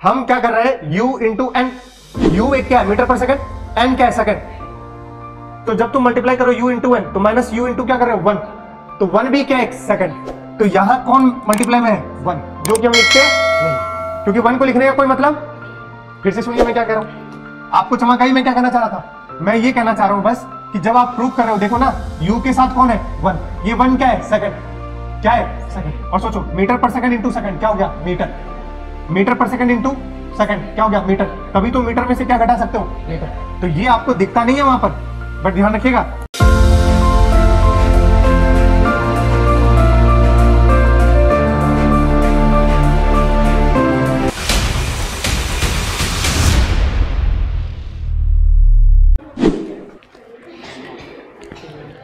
हम क्या कर रहे हैं? U इंटू एन यू एक क्या है? मीटर पर सेकंड? एन क्या है? सेकंड. तो जब तुम मल्टीप्लाई करो u इंटू एन तो माइनस यू इंटू क्या कर रहे हो? वन तो वन भी क्या है? सेकंड तो यहाँ कौन मल्टीप्लाई में है? वन जो कि हम लिखते हैं क्योंकि वन को लिखने का कोई मतलब? फिर से सुनिए मैं क्या कह रहा हूँ। आपको चमकाई मैं क्या कहना चाह रहा था? मैं ये कहना चाह रहा हूँ बस कि जब आप प्रूव कर रहे हो, देखो ना, u के साथ कौन है? वन ये वन क्या है? सेकंड क्या है? सेकंड और सोचो, मीटर पर सेकंड इंटू सेकंड क्या हो गया? Metre metre per second into second क्या हो गया? मीटर. तभी तो मीटर में से क्या घटा सकते हो? मीटर. तो ये आपको दिखता नहीं है वहाँ पर बट ध्यान रखिएगा।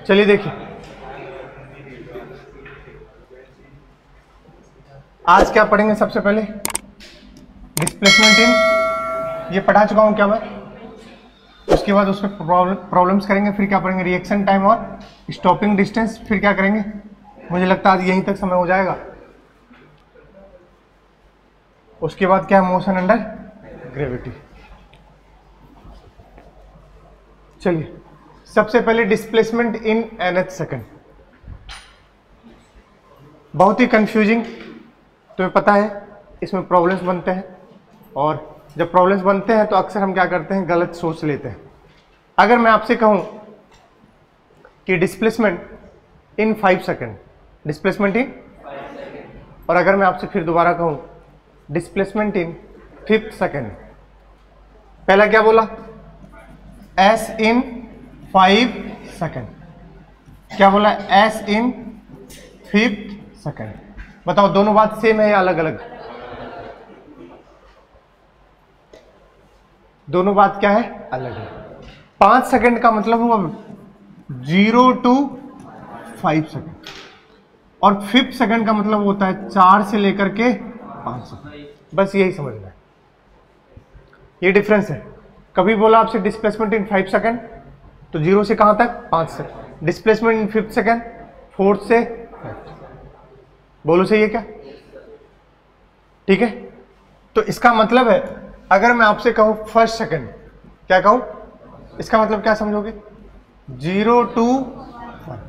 चलिए देखिए। आज क्या पढ़ेंगे सबसे पहले? डिस्प्लेसमेंट इन ये पढ़ा चुका हूँ क्या मैं? उसके बाद उसमें प्रॉब्लम्स करेंगे, फिर क्या पढ़ेंगे रिएक्शन टाइम और स्टॉपिंग डिस्टेंस फिर क्या करेंगे? मुझे लगता है आज यहीं तक समय हो जाएगा। उसके बाद क्या है मोशन अंडर ग्रेविटी चलिए, सबसे पहले displacement in nth second बहुत ही कंफ्यूजिंग तुम्हें पता है, इसमें प्रॉब्लम्स बनते हैं। और जब प्रॉब्लम्स बनते हैं तो अक्सर हम क्या करते हैं? गलत सोच लेते हैं। अगर मैं आपसे कहूँ कि displacement in five second displacement in और अगर मैं आपसे फिर दोबारा कहूँ डिस्प्लेसमेंट इन फिफ्थ सेकेंड पहला क्या बोला? एस इन फाइव सेकेंड क्या बोला? एस इन फिफ्थ सेकेंड बताओ, दोनों बात सेम है या अलग अलग दोनों बात क्या है? अलग है। पाँच सेकंड का मतलब हुआ ज़ीरो टू फाइव सेकंड। और फिफ्थ सेकंड का मतलब होता है चार से लेकर के पाँच सेकंड। बस यही समझना है। ये डिफरेंस है। कभी बोला आपसे डिस्प्लेसमेंट इन फाइव सेकंड तो ज़ीरो से कहाँ तक? पाँच second displacement in fifth second fourth से बोलो सही है क्या? ठीक है? तो इसका मतलब है अगर मैं आपसे कहूँ फ़र्स्ट सेकंड क्या कहूँ? इसका मतलब क्या समझोगे? ज़ीरो टू वन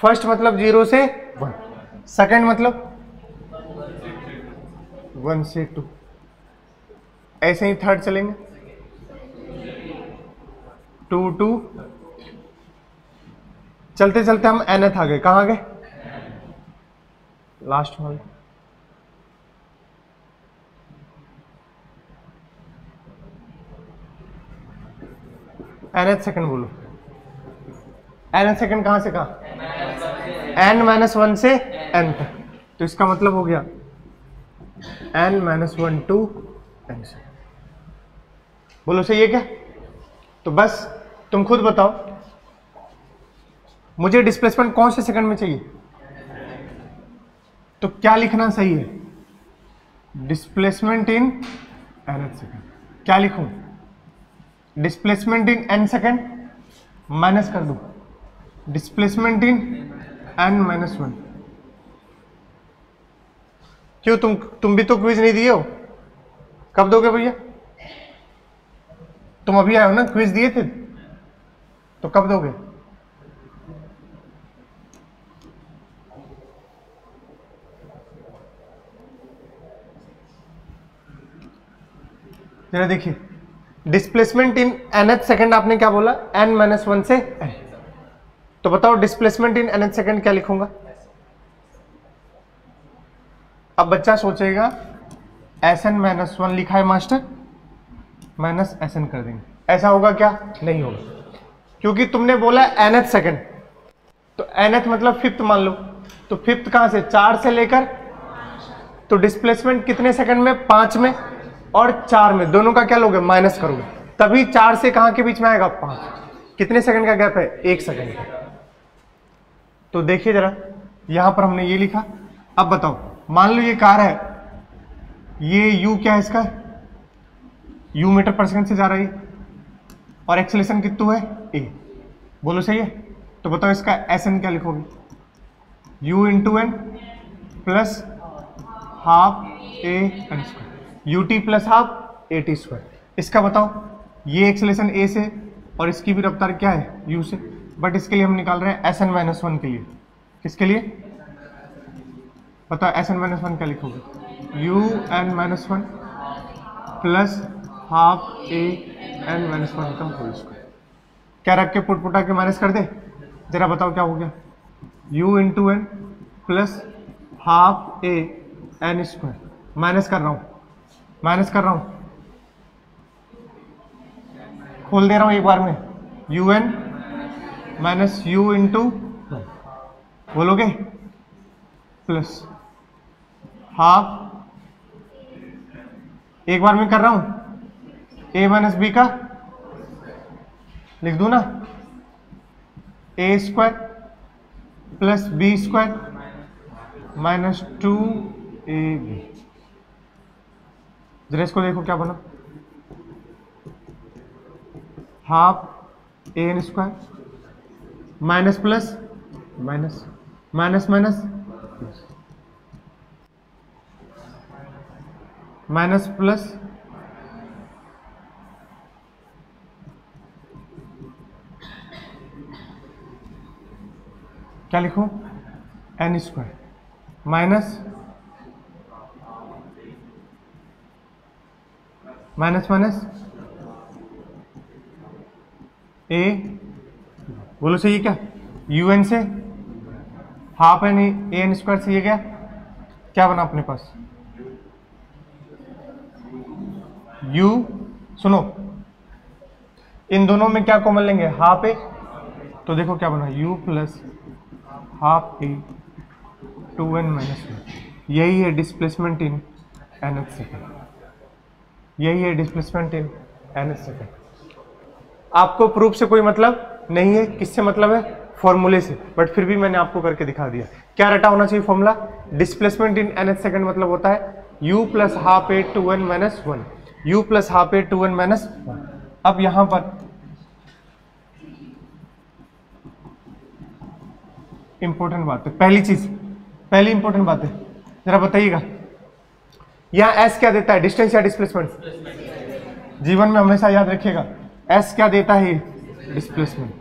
फ़र्स्ट मतलब ज़ीरो से वन सेकंड मतलब? वन से टू ऐसे ही थर्ड चलेंगे. टू टू चलते चलते हम एनथ आ गए. कहाँ गए? लास्ट में एन सेकंड बोलो। एन सेकंड कहाँ से कहा? एन माइनस वन से एन तक। तो इसका मतलब हो गया N minus one to N से। बोलो, सही है क्या? तो बस तुम खुद बताओ। मुझे डिस्प्लेसमेंट कौन से सेकंड में चाहिए? तो क्या लिखना सही है? Displacement in nth second क्या लिखूं? Displacement in N second minus कर दू। Displacement in N minus one क्यों तुम तुम भी तो क्विज नहीं दिए हो? कब दोगे भैया? तुम अभी आए हो ना क्विज दिए थे? तो कब दोगे? जरा देखिए। डिस्प्लेसमेंट इन एन सेकंड आपने क्या बोला? एन माइनस वन से तो बताओ डिस्प्लेसमेंट इन एन सेकंड क्या लिखूँगा? अब बच्चा सोचेगा एस एन माइनस वन लिखा है मास्टर माइनस एस एन कर देंगे। ऐसा होगा क्या? नहीं होगा। क्योंकि तुमने बोला एन सेकंड तो एन मतलब फिफ्थ मान लो। तो फिफ्थ कहाँ से? चार से लेकर तो डिस्प्लेसमेंट कितने सेकंड में? पाँच में। और चार में, दोनों का क्या लोगे? माइनस करोगे। तभी चार से कहाँ के बीच में आएगा? पाँच। कितने सेकंड का गैप है? एक सेकंड का। तो देखिए जरा, यहाँ पर हमने ये लिखा। अब बताओ, मान लो ये कार है। ये यू क्या है इसका? यू मीटर पर सेकंड से जा रही है। और एक्सलेशन कितू है ए बोलो सही है? तो बताओ इसका एस एन क्या लिखोगे? U into N plus half A N square U T plus half A T square इसका बताओ, ये एक्सलेशन ए से, और इसकी भी रफ्तार क्या है? यू से। बट इसके लिए हम निकाल रहे हैं एस एन माइनस वन के लिए। किसके लिए? बताओ एस एन माइनस वन क्या लिखोगे? U N minus one plus half A N minus one का होल स्क्वायर क्या रख के पुट पुटा के माइनस कर दे? जरा बताओ क्या हो गया? U into N plus half A N square minus कर रहा हूँ। माइनस कर रहा हूँ। खोल दे रहा हूँ एक बार में। U N minus U into बोलोगे? प्लस हाफ़ एक बार में कर रहा हूँ। ए माइनस बी का लिख दूँ ना? A square plus B square minus two A B जरा इसको देखो क्या बना। Half A N square. Minus plus. Minus. Minus minus. Minus plus. क्या लिखूं? N square. Minus. Minus minus. A. बोलो सही क्या? यू एन से half N A N square से ये गया क्या? बना अपने पास? यू सुनो। इन दोनों में क्या कॉमन लेंगे? हाफ़ ए तो देखो क्या बना, u plus half A two N minus one यही है displacement in nth second यही है डिस्प्लेसमेंट इन एन सेकेंड आपको प्रूफ से कोई मतलब नहीं है, किससे मतलब है? फॉर्मूले से. बट फिर भी मैंने आपको करके दिखा दिया. क्या रटा होना चाहिए formula displacement in nth second मतलब होता है u plus half A two one minus one U plus half A two one minus one अब यहाँ पर इंपॉर्टेंट बात है. पहली चीज़, पहली इंपॉर्टेंट बात है. जरा बताइएगा. यहाँ एस क्या देता है? डिस्टेंस या डिस्प्लेसमेंट जीवन में हमेशा याद रखिएगा। एस क्या देता है? डिस्प्लेसमेंट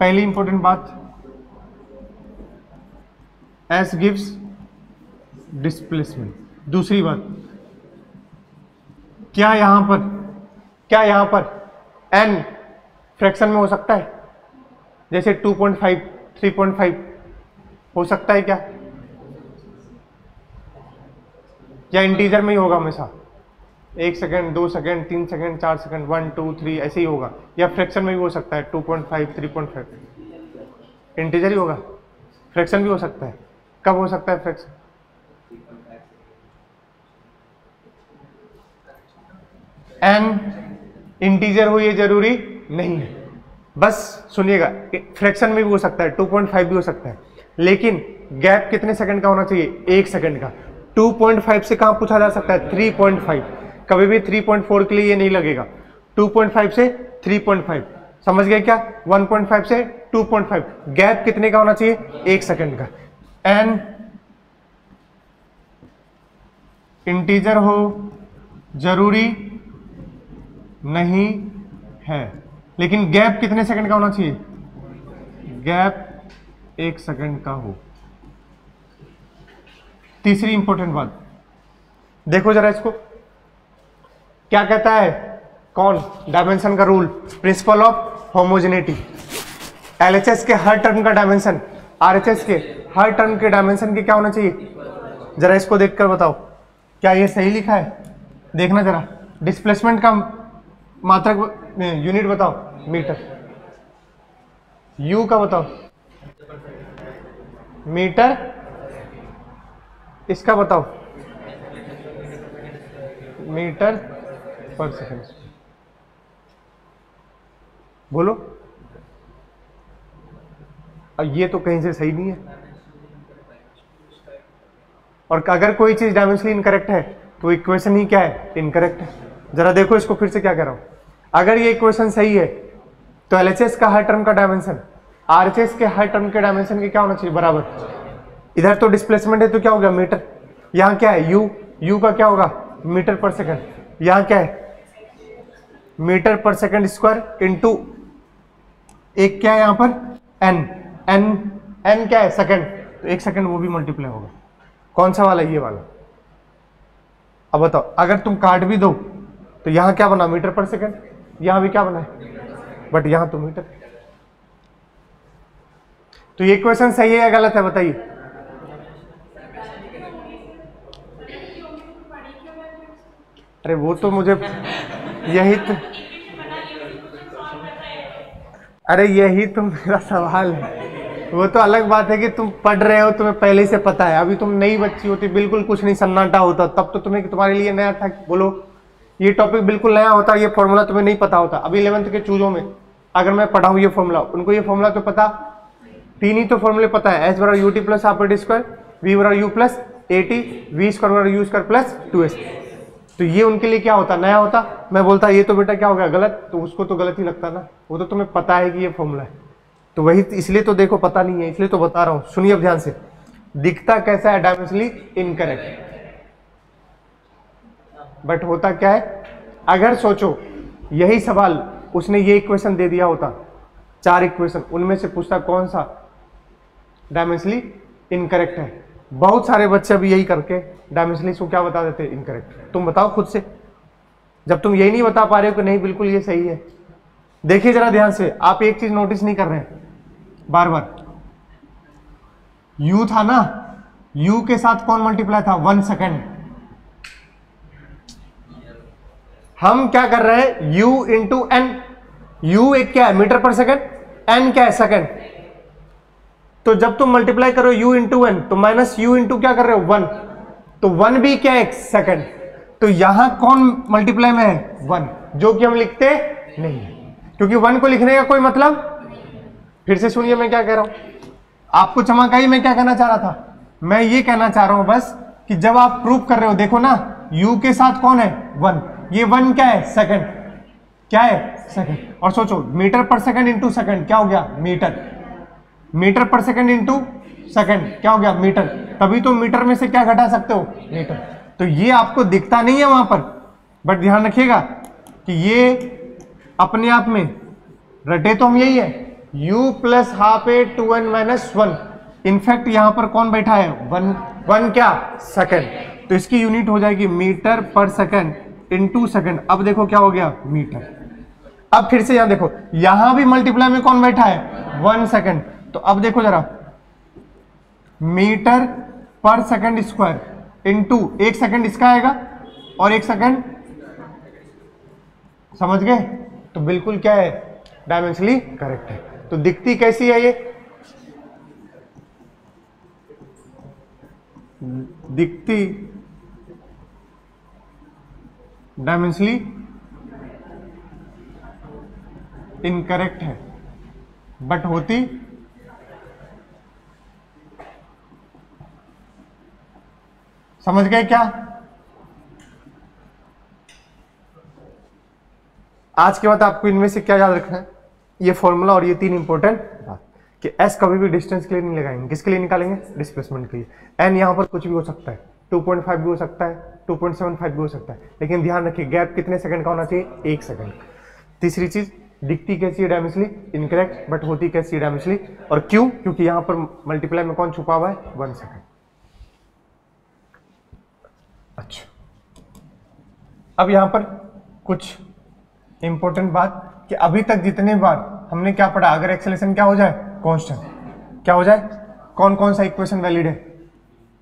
पहली इंपॉर्टेंट बात। एस गिव्स डिस्प्लेसमेंट दूसरी बात। क्या यहाँ पर? क्या यहाँ पर? एन फ्रैक्शन में हो सकता है। जैसे 2.5 3.5 हो सकता है क्या? या इंटीजर में ही होगा हमेशा। एक सेकेंड दो सेकेंड तीन सेकेंड चार सेकेंड वन टू थ्री ऐसे ही होगा। या फ्रैक्शन में भी हो सकता है 2.5 3.5 इंटीजर ही होगा। फ्रैक्शन भी हो सकता है। कब हो सकता है फ्रैक्शन एन इंटीजर हो, ये ज़रूरी नहीं है। बस सुनिएगा फ्रैक्शन में भी हो सकता है 2.5 भी हो सकता है। लेकिन गैप कितने सेकंड का होना चाहिए? एक सेकंड का। 2.5 से कहाँ पूछा जा सकता है? 3.5 कभी भी 3.4 के लिए ये नहीं लगेगा। 2.5 से 3.5 समझ गए क्या? 1.5 से 2.5 गैप कितने का होना चाहिए? एक सेकंड का। एन इंटीजर हो, ज़रूरी नहीं है। लेकिन गैप कितने सेकंड का होना चाहिए? गैप एक सेकंड का हो। तीसरी इंपॉर्टेंट बात। देखो जरा इसको। क्या कहता है? कौन? डायमेंशन का rule principle of homogeneity LHS के हर टर्म का डायमेंशन आरएचएस के हर टर्म के डायमेंशन के क्या होना चाहिए? जरा इसको देखकर बताओ। क्या ये सही लिखा है? देखना जरा। डिस्प्लेसमेंट का मात्रक यूनिट बताओ मीटर यू का बताओ। मीटर इसका बताओ। मीटर पर सेकंड। बोलो। अब ये तो कहीं से सही नहीं है। और अगर कोई चीज़ डायमेंशनली इनकरेक्ट है तो इक्वेशन ही क्या है? इनकरेक्ट है। जरा देखो इसको फिर से क्या कह रहा हूँ। अगर ये इक्वेशन सही है तो एलएचएस का हर टर्म का डायमेंशन, आरएचएस के हर टर्म के डायमेंशन के क्या होना चाहिए? बराबर। इधर तो डिस्प्लेसमेंट है तो क्या हो गया? मीटर यहाँ क्या है? यू यू का क्या होगा? मीटर पर सेकंड यहाँ क्या है? मीटर पर सेकंड स्क्वायर इंटू एक क्या है यहाँ पर? एन एन एन क्या है? सेकंड तो एक सेकंड वो भी मल्टीप्लाई होगा। कौन सा वाला? ये वाला। अब बताओ, अगर तुम काट भी दो तो यहाँ क्या बना? मीटर पर सेकंड यहाँ भी क्या बना है? बट यहाँ तो मीटर तो ये क्वेश्चन सही है या गलत है, बताइए। अरे वो तो मुझे यही तो अरे यही तो मेरा सवाल है। वो तो अलग बात है कि तुम पढ़ रहे हो, तुम्हें पहले से पता है। अभी तुम नई बच्ची होती, बिल्कुल कुछ नहीं सन्नाटा होता। तब तो तुम्हें तुम्हारे लिए नया था बोलो, ये टॉपिक बिल्कुल नया होता, ये फॉर्मूला तुम्हें नहीं पता होता। अभी इलेवंथ के चूजों में, अगर मैं पढ़ाऊँ ये फॉर्मूला उनको ये फॉर्मूला तो पता? तीन ही तो फॉर्मूले पता है। एच बराबर U T plus T square V बराबर U plus A T V square बराबर U square plus two S तो ये उनके लिए क्या होता? नया होता? मैं बोलता, ये तो बेटा क्या हो गया? गलत? तो उसको तो गलत ही लगता ना। वो तो तुम्हें पता है कि ये फॉर्मूला है। तो वही, इसलिए तो देखो, पता नहीं है, इसलिए तो बता रहा हूँ। सुनिए अब ध्यान से। दिखता कैसा है डायमेंशनली? इनकरेक्ट। बट होता क्या है? अगर सोचो, यही सवाल, उसने ये इक्वेशन दे दिया होता। चार इक्वेशन, उनमें से पूछता, कौन सा? डायमेंशनली इनकरेक्ट है। बहुत सारे बच्चे अभी यही करके डायमेंशनली को क्या बता देते? इनकरेक्ट तुम बताओ खुद से। जब तुम यही नहीं बता पा रहे हो कि नहीं, बिल्कुल ये सही है। देखिए जरा ध्यान से, आप एक चीज़ नोटिस नहीं कर रहे हैं। बार बार यू था ना, यू के साथ कौन मल्टीप्लाई था? वन सेकेंड हम क्या कर रहे हैं? u इंटू एन यू एक क्या है? मीटर पर सेकेंड एन क्या है? सेकेंड। तो जब तुम मल्टीप्लाई करो u इंटू वन तो माइनस यू इंटू क्या कर रहे हो? वन तो वन भी क्या है? सेकेंड तो यहाँ कौन मल्टीप्लाई में है? वन जो कि हम लिखते नहीं क्योंकि वन को लिखने का कोई मतलब? फिर से सुनिए मैं क्या कह रहा हूँ। आपको चमक आई मैं क्या कहना चाह रहा था? मैं ये कहना चाह रहा हूँ बस कि जब आप प्रूव कर रहे हो, देखो ना, u के साथ कौन है? वन ये वन क्या है? सेकंड क्या है? सेकंड और सोचो मीटर पर सेकंड इंटू सेकंड क्या हो गया? मीटर मीटर पर सेकंड इंटू सेकंड क्या हो गया? मीटर. तभी तो मीटर में से क्या घटा सकते हो? मीटर. तो ये आपको दिखता नहीं है वहाँ पर बट ध्यान रखिएगा कि ये अपने आप में रटे तो हम यही है। U plus half A two N minus one in fact यहाँ पर कौन बैठा है? वन वन क्या? सेकंड तो इसकी यूनिट हो जाएगी मीटर पर सेकंड इनटू सेकंड अब देखो क्या हो गया? मीटर. अब फिर से यहाँ देखो, यहाँ भी मल्टीप्लाई में कौन बैठा है? वन सेकंड तो अब देखो जरा। मीटर पर सेकंड स्क्वायर इनटू एक सेकंड इसका आएगा और एक सेकंड। समझ गए? तो बिल्कुल क्या है? डायमेंशनली करेक्ट है। तो दिखती कैसी है ये? दिखती डायमेंशनली इनकरेक्ट है। बट होती समझ गए क्या? आज के बाद आपको इनमें से क्या याद रखना है? ये फॉर्मूला और ये तीन इंपॉर्टेंट बात। कि एस कभी भी डिस्टेंस के लिए नहीं लगाएँगे। किसके लिए निकालेंगे? डिस्प्लेसमेंट के लिए। एन यहाँ पर कुछ भी हो सकता है। 2.5 भी हो सकता है। 2.75 भी हो सकता है। लेकिन ध्यान रखिए गैप कितने सेकंड का होना चाहिए? एक सेकंड तीसरी चीज़, दिखती कैसी है इनकरेक्ट बट होती कैसी है और क्यों? क्योंकि यहाँ पर मल्टीप्लाई में कौन छुपा हुआ है? वन सेकंड अच्छा। अब यहाँ पर कुछ इंपॉर्टेंट बात कि अभी तक जितने बार हमने क्या पढ़ा, अगर एक्सेलेशन क्या हो जाए? कॉन्स्टेंट क्या हो जाए? कौन कौन सा इक्वेशन वैलिड है?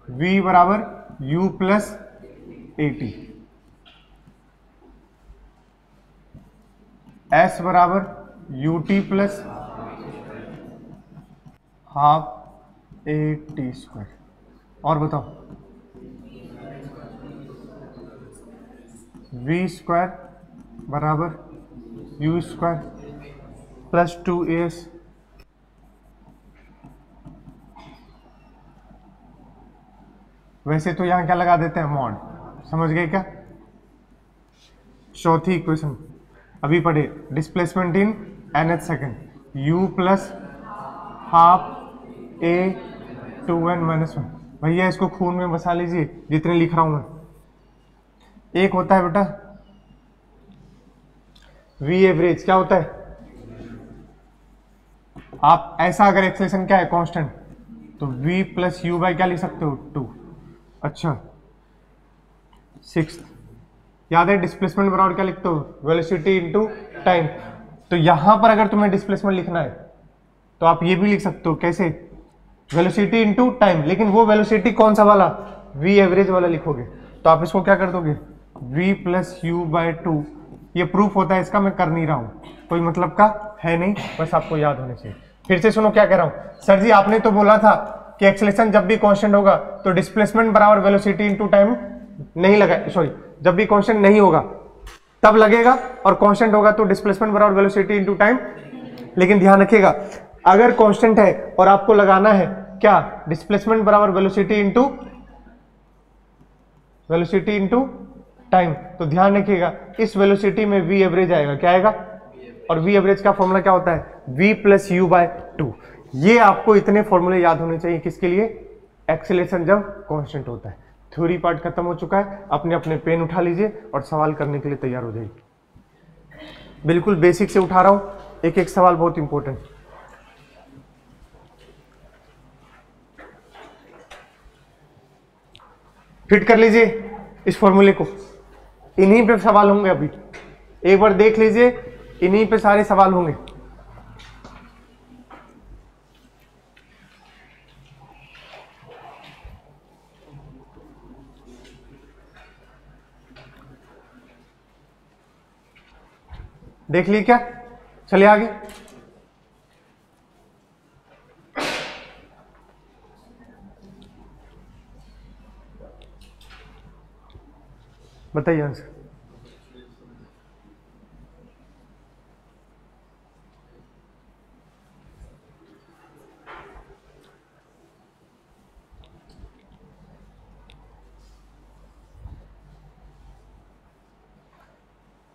V बराबर U plus A T S बराबर U T plus half A T square और बताओ। V स्क्वायर बराबर U square plus two S वैसे तो यहाँ क्या लगा देते हैं मॉड समझ गए क्या? चौथी इक्वेशन अभी पढ़े। Displacement in nth second U plus half A two N minus one भैया, इसको खून में बसा लीजिए, जितने लिख रहा हूँ मैं। एक होता है बेटा। वी एवरेज क्या होता है? आप ऐसा अगर एक्सलेशन क्या है कांस्टेंट तो v प्लस यू बाई क्या लिख सकते हो? टू अच्छा। सिक्स याद है डिस्प्लेसमेंट बराबर क्या लिखते हो? वेलोसिटी इनटू टाइम तो यहाँ पर अगर तुम्हें डिस्प्लेसमेंट लिखना है तो आप ये भी लिख सकते हो। कैसे? वेलोसिटी इनटू टाइम लेकिन वो वेलोसिटी कौन सा वाला? V एवरेज वाला लिखोगे। तो आप इसको क्या कर दोगे? V plus U by two ये प्रूफ होता है, इसका मैं कर नहीं रहा हूँ। कोई मतलब का है नहीं, बस आपको याद होने चाहिए। फिर से सुनो क्या कह रहा हूँ। सर जी, आपने तो बोला था कि एक्सलेशन जब भी कांस्टेंट होगा तो डिस्प्लेसमेंट बराबर वेलोसिटी इनटू टाइम नहीं लगा सॉरी जब भी कांस्टेंट नहीं होगा, तब लगेगा, और कॉन्स्टेंट होगा तो डिस्प्लेसमेंट बराबर वेलोसिटी इनटू टाइम लेकिन ध्यान रखिएगा, अगर कॉन्स्टेंट है और आपको लगाना है, क्या? डिस्प्लेसमेंट बराबर velocity into velocity into time तो ध्यान रखिएगा, इस वेलोसिटी में वी एवरेज आएगा, क्या आएगा? और वी एवरेज का फॉर्मूला क्या होता है? V plus U by two ये आपको इतने फॉर्मूले याद होने चाहिए किसके लिए? एक्सेलेशन जब कांस्टेंट होता है। थ्योरी पार्ट खत्म हो चुका है, अपने अपने पेन उठा लीजिए और सवाल करने के लिए तैयार हो जाइए। बिल्कुल बेसिक से उठा रहा हूँ। एक एक सवाल बहुत इंपॉर्टेंट फिट कर लीजिए इस फॉर्मूले को। इन्हीं पे सवाल होंगे अभी। एक बार देख लीजिए, इन्हीं पे सारे सवाल होंगे। देख ली क्या? चलिए आगे। बताइए आंसर।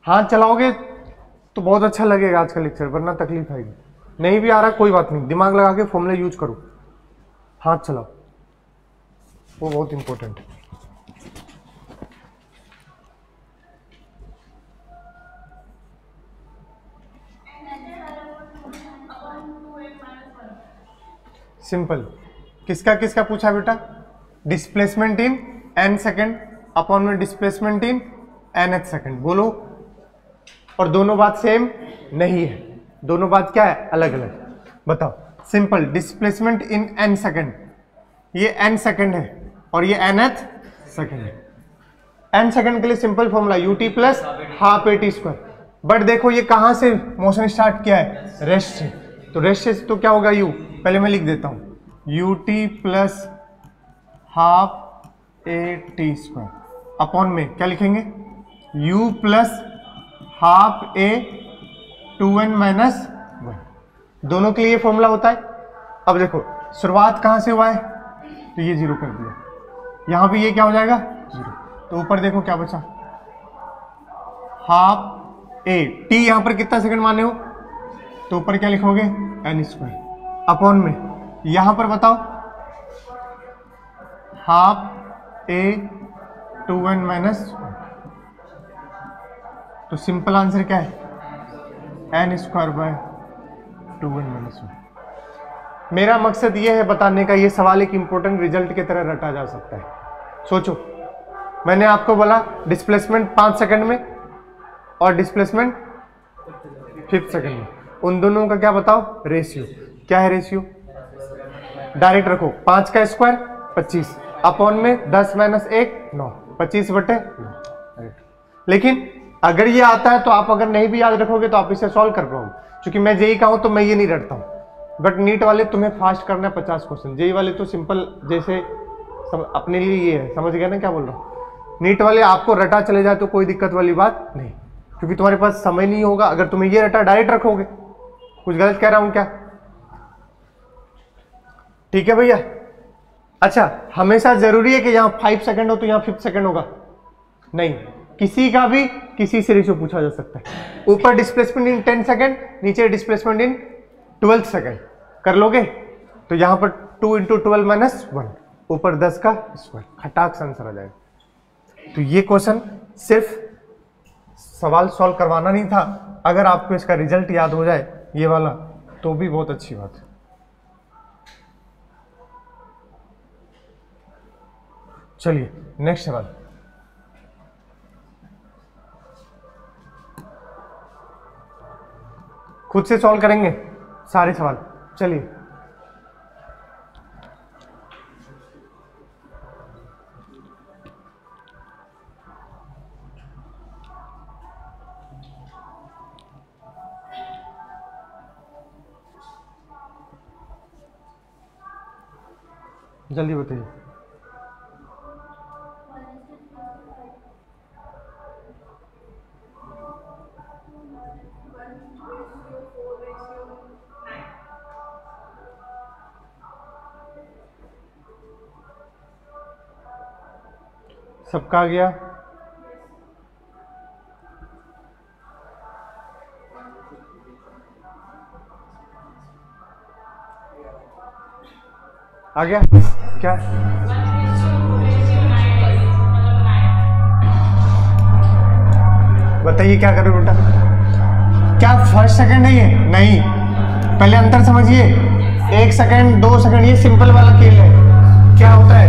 हाथ चलाओगे तो बहुत अच्छा लगेगा आज का लेक्चर वरना तकलीफ़ आएगी। नहीं भी आ रहा, कोई बात नहीं। दिमाग लगा के फॉर्मूले यूज़ करो। हाथ चलाओ। वो बहुत इंपॉर्टेंट है। सिंपल। किसका किसका पूछा बेटा? Displacement in N second upon में displacement in nth second बोलो। और दोनों बात सेम नहीं है। दोनों बात क्या है? अलग अलग बताओ। Simple displacement in N second ये एन सेकेंड है और ये एन एथ सेकेंड है। एन सेकेंड के लिए simple formula U T plus half A T square but देखो ये कहाँ से मोशन स्टार्ट किया है? रेस्ट से। तो रेस्ट से तो क्या होगा यू पहले मैं लिख देता हूँ। U T plus half A T square upon में क्या लिखेंगे? U plus half A two N minus one दोनों के लिए फॉर्मूला होता है। अब देखो, शुरुआत कहाँ से हुआ है? तो ये ज़ीरो कर दिया। यहाँ भी ये क्या हो जाएगा? ज़ीरो तो ऊपर देखो क्या बचा। हाफ़ ए टी यहाँ पर कितना सेकंड माने हो? तो ऊपर क्या लिखोगे? एन स्क्वायर अपॉन में। यहाँ पर बताओ। Half A two N minus. तो सिंपल आंसर क्या है? N square by two N minus one. मेरा मकसद ये है बताने का, ये सवाल एक इंपॉर्टेंट रिज़ल्ट की तरह रटा जा सकता है। सोचो। मैंने आपको बोला डिस्प्लेसमेंट पाँच सेकंड में और डिस्प्लेसमेंट फिफ्थ सेकंड में। उन दोनों का क्या बताओ? रेशियो क्या है रेशियो डायरेक्ट रखो। पाँच का स्क्वायर पच्चीस। अपॉन में दस माइनस एक नौ। पच्चीस बटे लेकिन अगर ये आता है तो आप अगर नहीं भी याद रखोगे तो आप इसे सॉल्व कर पाओगे। क्योंकि मैं जेई का हूँ तो मैं ये नहीं रटता हूँ। बट नीट वाले तुम्हें फास्ट करना है पचास क्वेश्चन जेई वाले तो सिंपल जैसे सम, अपने लिए ये है। समझ गया ना क्या बोल रहा हूँ? नीट वाले आपको रटा चले जाए तो कोई दिक्कत वाली बात नहीं। क्योंकि तुम्हारे पास समय नहीं होगा। अगर तुम्हें ये रटा डायरेक्ट रखोगे। कुछ गलत कह रहा हूँ क्या? ठीक है भैया? अच्छा हमेशा ज़रूरी है कि यहाँ फाइव सेकंड हो तो यहाँ फिफ्थ सेकंड होगा। नहीं, किसी का भी किसी से रेशियो पूछा जा सकता है। ऊपर डिस्प्लेसमेंट इन टेन सेकेंड नीचे डिस्प्लेसमेंट इन ट्वेल्थ सेकेंड कर लोगे? तो यहाँ पर two into twelve minus one ऊपर दस का स्क्वायर खटाक आंसर आ जाएगा। तो ये क्वेश्चन सिर्फ़ सवाल सॉल्व करवाना नहीं था। अगर आपको इसका रिज़ल्ट याद हो जाए, ये वाला तो भी बहुत अच्छी बात है। चलिए नेक्स्ट सवाल खुद से सॉल्व करेंगे सारे सवाल। चलिए। जल्दी बताइए। सबका गया। आ गया। क्या? बताइए, क्या करो बेटा? क्या फ़र्स्ट सेकंड है ये? नहीं। पहले अंतर समझिए। एक सेकंड दो सेकंड ये सिंपल वाला खेल है। क्या होता है?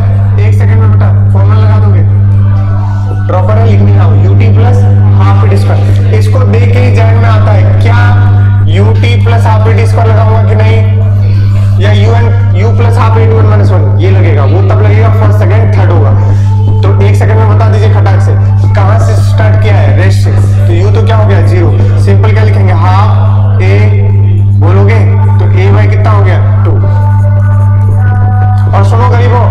प्रॉपर है लिखनी आओ U T plus half A T square इसको देख के जहन में आता है, क्या U T plus half A T square लगाऊँगा कि नहीं? या U N U plus half A T one minus one ये लगेगा, वो तब लगेगा फ़र्स्ट सेकंड थर्ड होगा। तो एक सेकंड में बता दीजिए खटाक से, कहाँ से स्टार्ट किया है रेस्ट से? तो यू तो क्या हो गया? ज़ीरो सिंपल क्या लिखेंगे? हाफ़ ए बोलोगे? तो ए बाई कितना हो गया? टू और सुनो गरीबों,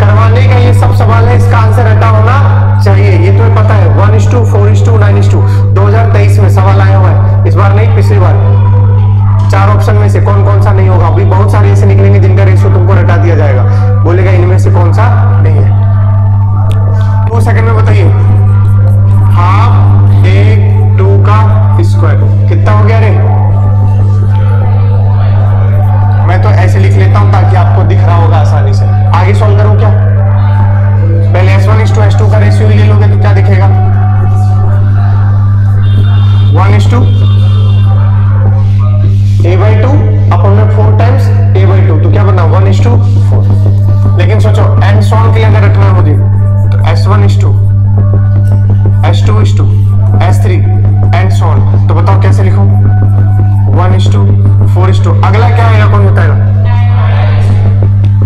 करवाने का ये सब सवाल है, इसका आंसर रटा होना चाहिए, ये तुम्हें पता है। One is to four is to nine is to दो हज़ार तेईस में सवाल आया हुआ है। इस बार नहीं, पिछली बार। चार ऑप्शन में से कौन कौन सा नहीं होगा? अभी बहुत सारे ऐसे निकलेंगे जिनका रेशियो तुमको रटा दिया जाएगा। बोलेगा इनमें से कौन सा नहीं है। टू सेकंड में बताइए। हाफ़ एक टू का स्क्वायर कितना हो गया रे? मैं तो ऐसे लिख लेता हूँ ताकि आपको दिख रहा होगा आसानी से। आगे सॉल्व करो क्या? पहले S one to S two का रेशियो ले लोगे तो क्या दिखेगा? One is to A by two upon में four times A by two तो क्या बना वन इज़ टू फोर लेकिन सोचो एंड सॉन के लिए अगर रखना है मुझे तो S one is to S two is to S three and so on तो बताओ कैसे लिखो? One is to four is to अगला क्या आएगा कौन बताएगा?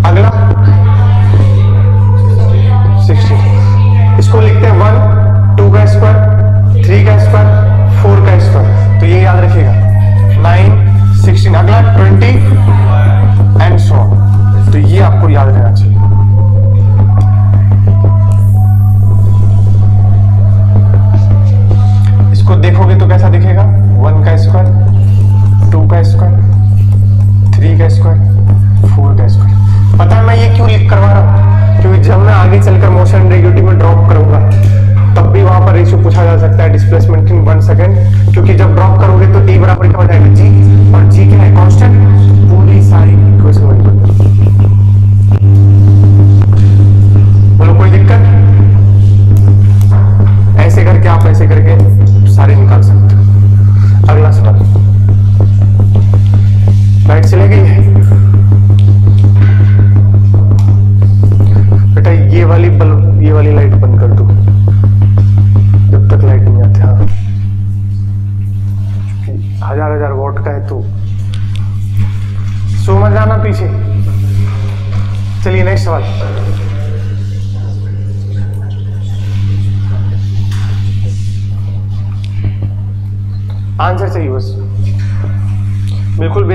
अगला? इसको लिखते हैं वन टू का स्क्वायर थ्री का स्क्वायर फोर का स्क्वायर तो ये याद रखिएगा। नाइन सिक्सटीन अगला ट्वेंटी एंड सो तो ये आपको याद रहना चाहिए। इसको देखोगे तो कैसा दिखेगा? वन का स्क्वायर टू का स्क्वायर थ्री का स्क्वायर फोर का स्क्वायर पता है मैं ये क्यों लिख करवा रहा हूँ? क्योंकि जब मैं आगे चलकर मोशन रेग्यूटी में ड्रॉप करूँगा। तब भी वहाँ पर रेशियो पूछा जा सकता है डिस्प्लेसमेंट इन वन सेकेंड क्योंकि जब ड्रॉप करोगे तो टी बराबर क्या हो जाएगा जी और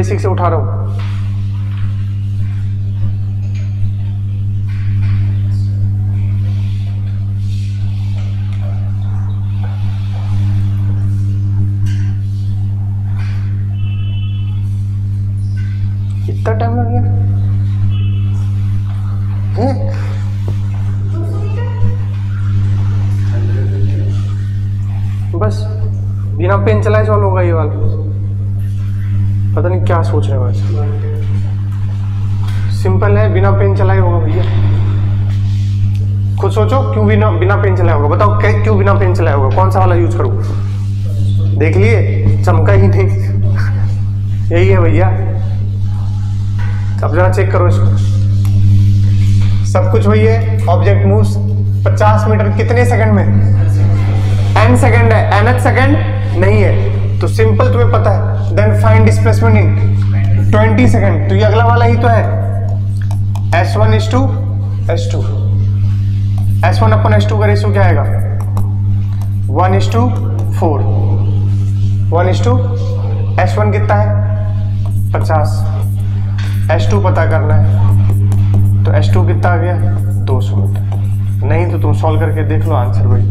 बेसिक से उठा रहा हूँ। वाला यूज़ करूँ। देख लिए? चमका ही नहीं। यही है भैया। अब जरा चेक करो इसको। सब कुछ वही है। ऑब्जेक्ट मूव्स 50 मीटर कितने सेकंड में? एन सेकंड है। एन एच सेकंड नहीं है। तो सिंपल तुम्हें पता है। Then find displacement in 20 second तो ये अगला वाला ही तो है। S one S two S two S one upon S two का रेशियो क्या आएगा? One is to four. One is to, S one कितना है? पचास। एस टू पता करना है। तो एस टू कितना आ गया? दो सौ मीटर नहीं तो तुम सॉल्व करके देख लो आंसर भाई।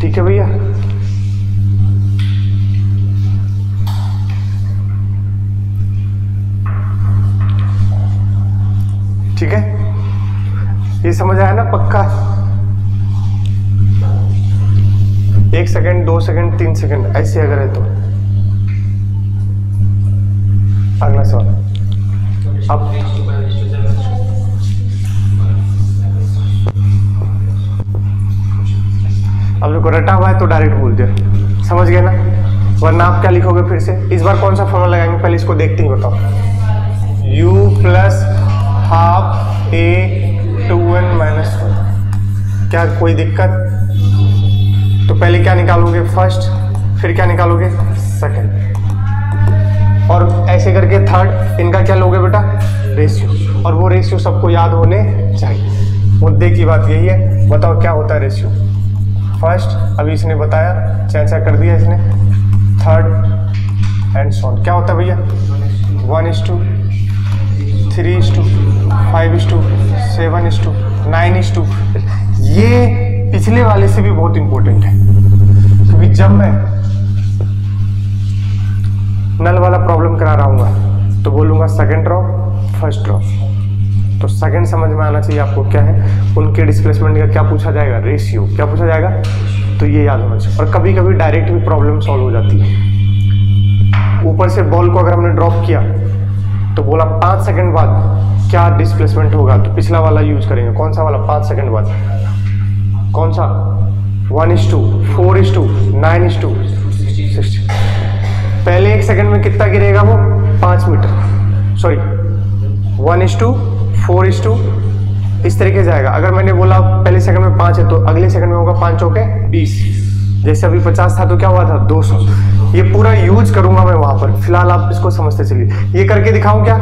ठीक है भैया? ठीक है? ये समझ आया ना पक्का? एक सेकंड, दो सेकंड, तीन सेकंड, ऐसे अगर है तो। अगला सवाल। अब अब देखो, रटा हुआ है तो डायरेक्ट बोल दिया। समझ गए ना? वरना आप क्या लिखोगे फिर से? इस बार कौन सा फॉर्मूला लगाएँगे? पहले इसको देखते ही बताओ। U plus half A two N minus one क्या कोई दिक्कत? तो पहले क्या निकालोगे? फ़र्स्ट फिर क्या निकालोगे? सेकंड और ऐसे करके थर्ड इनका क्या लोगे बेटा? रेशियो और वो रेशियो सबको याद होने चाहिए। मुद्दे की बात यही है। बताओ क्या होता है रेशियो फ़र्स्ट अभी इसने बताया चैचा कर दिया इसने। थर्ड एंड सॉन क्या होता है भैया? One is to three is to five is to seven is to, nine is to. ये पिछले वाले से भी बहुत इंपॉर्टेंट है। क्योंकि जब मैं नल वाला प्रॉब्लम करा रहा हूँ तो बोलूँगा सेकंड ड्रॉप फ़र्स्ट ड्रॉप तो सेकंड समझ में आना चाहिए आपको क्या है, उनके डिस्प्लेसमेंट का क्या पूछा जाएगा रेशियो क्या पूछा जाएगा तो ये याद होना चाहिए। और कभी कभी डायरेक्ट भी प्रॉब्लम सॉल्व हो जाती है। ऊपर से बॉल को अगर हमने ड्रॉप किया तो बोला पाँच सेकंड बाद क्या डिस्प्लेसमेंट होगा? तो पिछला वाला यूज़ करेंगे। कौन सा वाला? पाँच सेकंड बाद। कौन सा? One is to four is to nine is to पहले एक सेकंड में कितना गिरेगा वो? पाँच metre. Sorry one is to four is to इस तरीके से जाएगा। अगर मैंने बोला पहले सेकंड में पाँच है तो अगले सेकंड में होगा पाँच चौके बीस। जैसे अभी पचास था तो क्या हुआ था? दो सौ। ये पूरा यूज़ करूँगा मैं वहाँ पर। फ़िलहाल आप इसको समझते चलिए। ये करके दिखाऊँ क्या?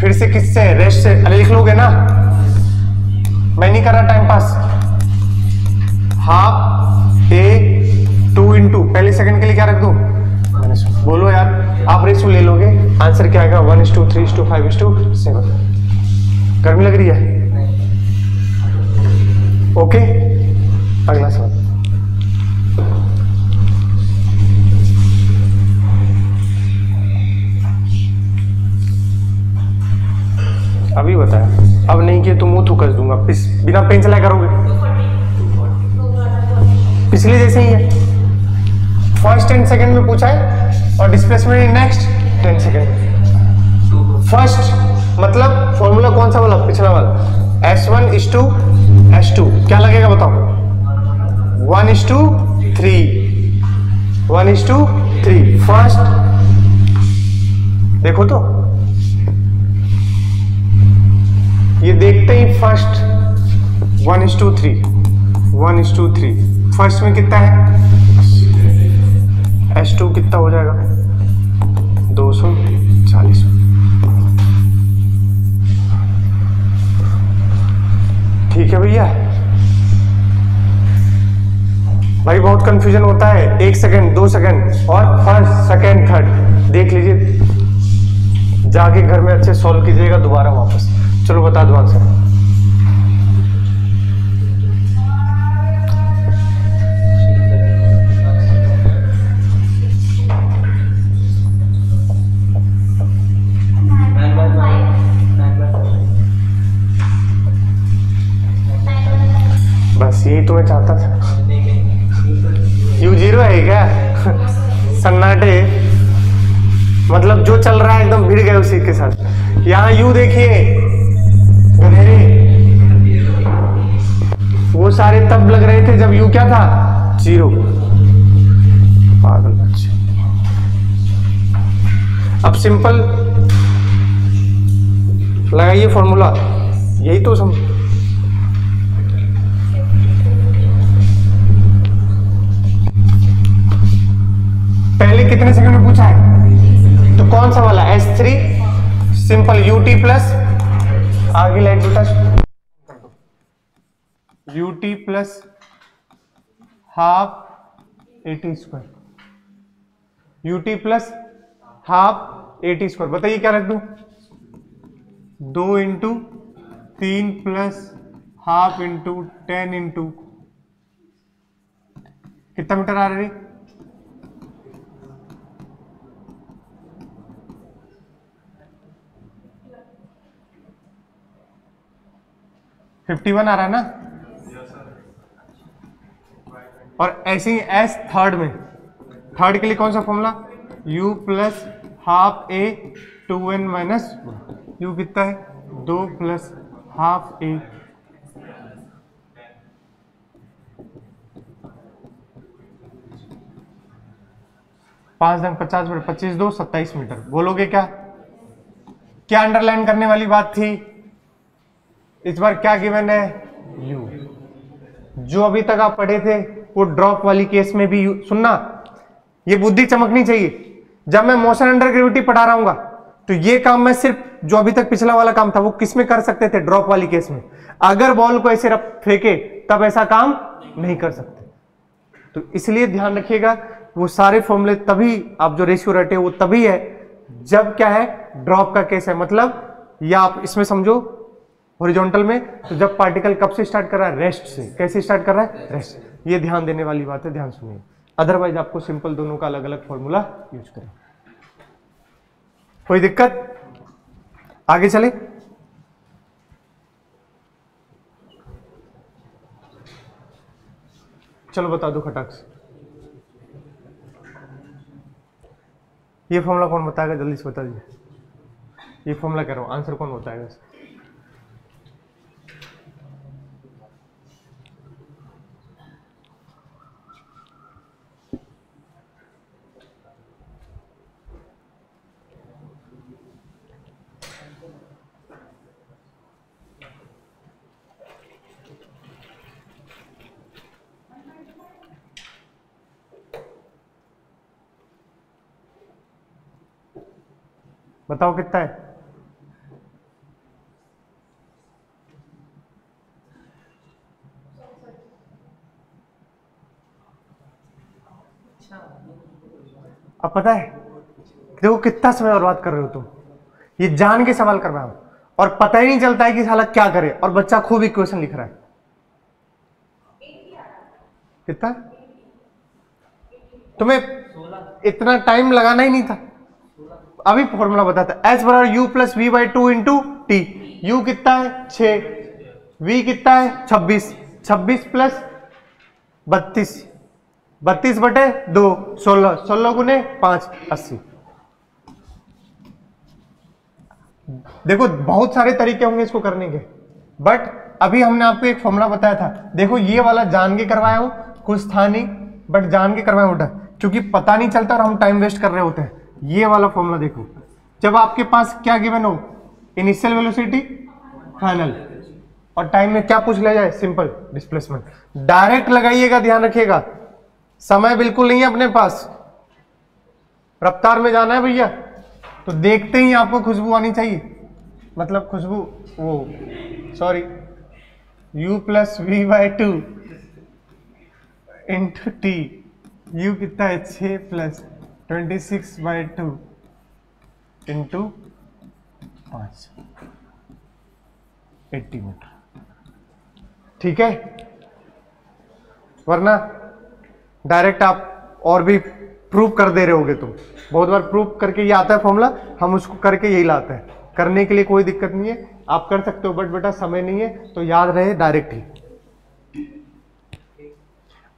फिर से किससे? रेस्ट से। अरे लिख लोगे ना? मैं नहीं कर रहा time pass half A two into पहले सेकंड के लिए क्या रख दूँ। बोलो यार, आप रेशियो ले लोगे? आंसर क्या आएगा? One is to three is to five is to seven गर्मी लग रही है? ओके अगला सवाल। नहीं किए तो मुँह थूकस दूँगा। पिस, बिना पेन चलाए करोगे? पिछले जैसे ही है। फ़र्स्ट टेन सेकंड में पूछा है और displacement next ten second first मतलब फॉर्मूला कौन सा वाला? पिछला वाला। S one is to S two क्या लगेगा बताओ? One is to three one is to three first देखो तो। ये देखते ही first one is to three one is to three first में कितना है? एस टू कितना हो जाएगा? दो सौ चालीस। ठीक है भैया? भाई बहुत कंफ्यूजन होता है। एक सेकंड दो सेकंड और फ़र्स्ट सेकंड थर्ड देख लीजिए। जाके घर में अच्छे सॉल्व कीजिएगा, दोबारा वापस। चलो बता दो आंसर। बस यही तो मैं चाहता था। यू ज़ीरो है क्या? सन्नाटे। मतलब जो चल रहा है, एकदम भिड़ गए उसी के साथ। यहाँ यू देखिए। वो सारे तब लग रहे थे जब यू क्या था? ज़ीरो। पागल बच्चे। अब सिंपल लगाइए फॉर्मूला यही तो सम पहले कितने सेकंड में पूछा है? तो कौन सा वाला? S three simple U T plus आगे line to touch U T plus half A T square U T plus half A T square बताइए क्या रख दू? दो इंटू तीन plus half into ten into कितना मीटर आ रहा है 51 आ रहा है ना? और ऐसे ही एस थर्ड में। थर्ड के लिए कौन सा formula u plus half A two N minus U कितना है? दो प्लस हाफ़ ए पाँच दंग पचास मीटर पच्चीस, दो सत्ताईस मीटर। बोलोगे क्या? क्या अंडरलाइन करने वाली बात थी? इस बार क्या गिवन है यू जो अभी तक आप पढ़े थे वो ड्रॉप वाली केस में भी सुनना। ये बुद्धि चमकनी चाहिए। जब मैं मोशन अंडर ग्रेविटी पढ़ा रहा हूँ तो ये काम मैं सिर्फ़ जो अभी तक पिछला वाला काम था वो किसमें कर सकते थे ड्रॉप वाली केस में? अगर बॉल को ऐसे फेंके तब ऐसा काम नहीं कर सकते। तो इसलिए ध्यान रखिएगा वो सारे फॉर्मूले तभी आप जो रेशियो रटे वो तभी है जब क्या है ड्रॉप का केस है। मतलब या आप इसमें समझो हॉरिजॉन्टल में तो जब पार्टिकल कब से स्टार्ट कर रहा है? रेस्ट से। कैसे स्टार्ट कर रहा है? रेस्ट ये ध्यान देने वाली बात है ध्यान सुनिए। अदरवाइज़ आपको सिंपल दोनों का अलग अलग फॉर्मूला यूज़ करें। कोई दिक्कत? आगे चले। चलो बता दो खटाक से ये फॉर्मूला कौन बताएगा? जल्दी से बता दीजिए। ये फॉर्मूला कह रहा हूँ। आंसर कौन बताएगा बताओ कितना है? अब पता है, देखो कितना समय बर्बाद कर रहे हो तुम। ये जान के सवाल कर रहा हूँ। और पता ही नहीं चलता है कि साला क्या करे, और बच्चा खूब इक्वेशन लिख रहा है। कितना? तुम्हें इतना टाइम लगाना ही नहीं था। अभी फॉर्मूला बताता एस बराबर U plus V by two into T U कितना है? छ वी कितना है? छब्बीस। छब्बीस प्लस बत्तीस। बत्तीस बटे दो। सोलह। सोलह गुने पाँच, अस्सी। देखो, बहुत सारे तरीके होंगे इसको करने के। बट अभी हमने आपको एक फॉर्मूला बताया था। देखो, ये वाला जान के करवाया हूँ। कुछ था नहीं बट जान के करवाया उठा। क्योंकि पता नहीं चलता और हम टाइम वेस्ट कर रहे होते हैं। ये वाला फॉर्मूला देखो। जब आपके पास क्या गिवन हो? इनिशियल वेलोसिटी फाइनल और टाइम में क्या पूछ लिया जाए? सिंपल डिस्प्लेसमेंट डायरेक्ट लगाइएगा, ध्यान रखिएगा। समय बिल्कुल नहीं है अपने पास। रफ्तार में जाना है भैया। तो देखते ही आपको खुशबू आनी चाहिए। मतलब खुशबू, वो sorry u plus V by two into T U कितना है? छ plus twenty six by two into पाँच एट्टी मीटर ठीक है? वरना डायरेक्ट आप और भी प्रूफ कर दे रहे होगे तुम। बहुत बार प्रूफ करके ये आता है फॉर्मूला हम उसको करके यही लाते हैं। करने के लिए कोई दिक्कत नहीं है। आप कर सकते हो बट बेटा समय नहीं है तो याद रहे डायरेक्ट ही।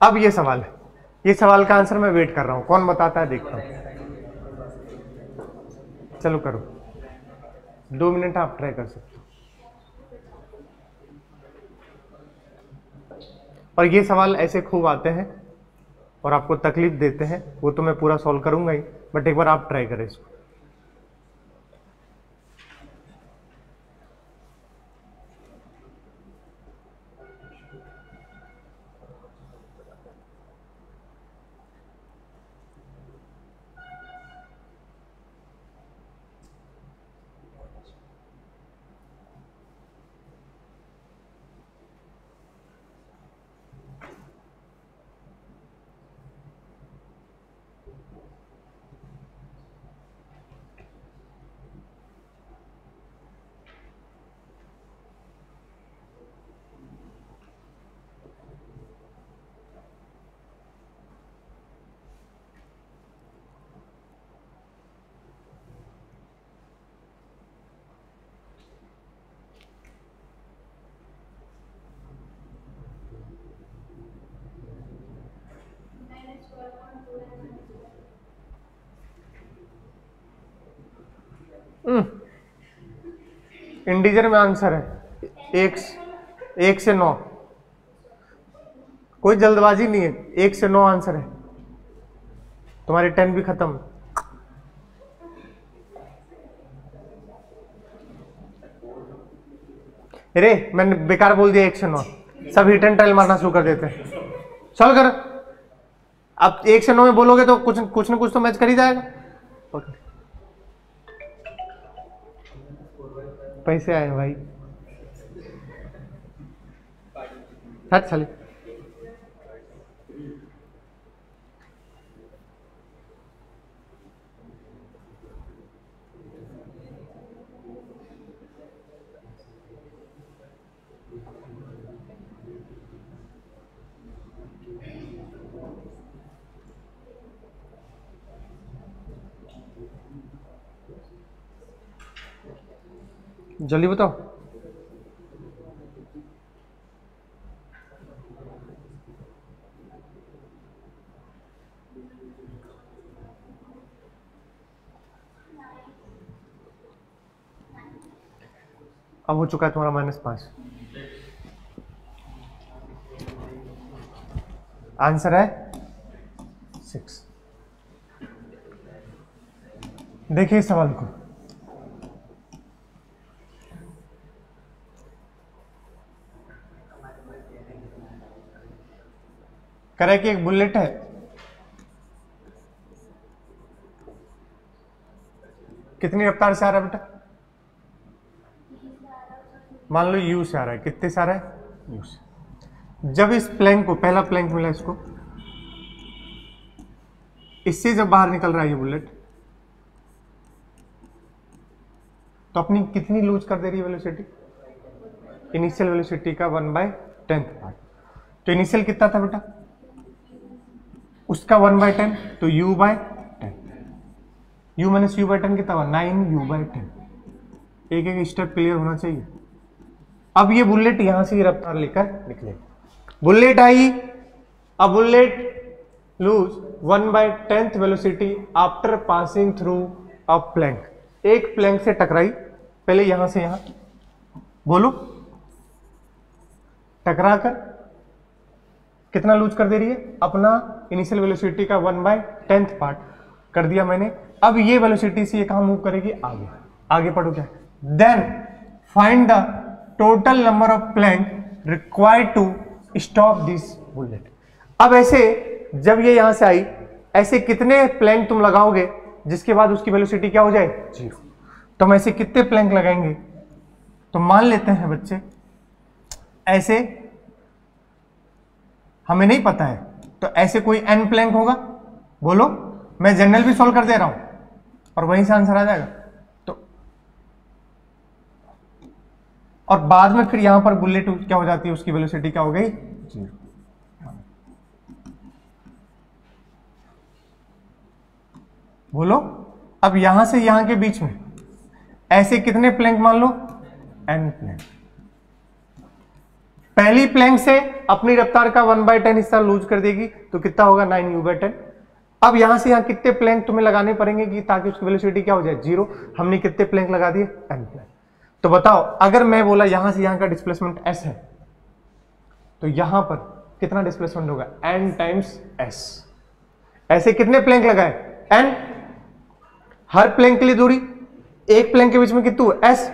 अब ये सवाल है। ये सवाल का आंसर मैं वेट कर रहा हूँ। कौन बताता है, देखता हूँ। चलो करो। दो मिनट आप ट्राई कर सकते हो। और ये सवाल ऐसे खूब आते हैं और आपको तकलीफ़ देते हैं, वो तो मैं पूरा सॉल्व करूँगा ही बट एक बार आप ट्राई करें इसको। इंडिजर में आंसर है। एक एक से नौ। कोई जल्दबाजी नहीं है। एक से नौ आंसर है। तुम्हारी टेन भी खत्म। अरे, मैंने बेकार बोल दिया एक से नौ। सब हिट एंड ट्रायल मारना शुरू कर देते हैं। चल कर। अब एक से नौ में बोलोगे तो कुछ कुछ ना कुछ तो मैच कर ही जाएगा। ओके पैसे आए भाई। हट चले जल्दी बताओ। अब हो चुका है तुम्हारा माइनस पाँच। आंसर है सिक्स देखिए इस सवाल को। करे कि एक बुलेट है? कितनी रफ्तार से आ रहा है बेटा? मान लो यू से आ रहा है। कितने से आ रहा है? यू से। जब इस प्लैंक को, पहला प्लैंक मिला इसको, इससे जब बाहर निकल रहा है ये बुलेट तो अपनी कितनी लूज कर दे रही है वेलोसिटी इनिशियल वेलोसिटी का वन बाय टेंथ पार्ट तो इनिशियल कितना था बेटा? उसका वन बाय टेन तो u by ten. U minus U by ten कितना हुआ? Nine U by ten. एक एक स्टेप क्लियर होना चाहिए। अब ये बुलेट यहाँ से रफ्तार लेकर निकले। Bullet I a bullet lose one by tenth velocity after passing through a plank एक प्लैंक से टकराई, पहले यहाँ से यहाँ। बोलो। टकरा कर कितना लूज कर दे रही है? अपना इनिशियल वेलोसिटी का वन बाय टेंथ पार्ट कर दिया मैंने। अब ये वेलोसिटी से ये कहा मूव करेगी? आगे। आगे पढ़ो क्या? Then find the total number of plank required to stop this bullet अब ऐसे, जब ये यहाँ से आई, ऐसे कितने प्लैंक तुम लगाओगे, जिसके बाद उसकी वेलोसिटी क्या हो जाए? ज़ीरो तो हम ऐसे कितने प्लैंक लगाएँगे? तो मान लेते हैं बच्चे, ऐसे हमें नहीं पता है। तो ऐसे कोई एन प्लैंक होगा? बोलो मैं जनरल भी सॉल्व कर दे रहा हूँ और वहीं से आंसर आ जाएगा। तो और बाद में फिर यहाँ पर बुलेट क्या हो जाती है? उसकी वेलोसिटी क्या हो गई? ज़ीरो बोलो अब यहाँ से यहाँ के बीच में ऐसे कितने प्लैंक मान लो? एन प्लैंक पहली प्लैंक से अपनी रफ्तार का वन बाय टेन हिस्सा लूज कर देगी तो कितना होगा? Nine U by ten. अब यहाँ से यहाँ कितने प्लैंक तुम्हें लगाने पड़ेंगे कि ताकि उसकी वेलोसिटी क्या हो जाए? ज़ीरो हमने कितने प्लैंक लगा दिए? एन प्लैंक तो बताओ, अगर मैं बोला यहाँ से यहाँ का डिस्प्लेसमेंट एस है तो यहाँ पर कितना डिस्प्लेसमेंट होगा? एन टाइम्स एस ऐसे कितने प्लैंक लगाए? एन हर प्लैंक के लिए दूरी, एक प्लैंक के बीच में कितनी एस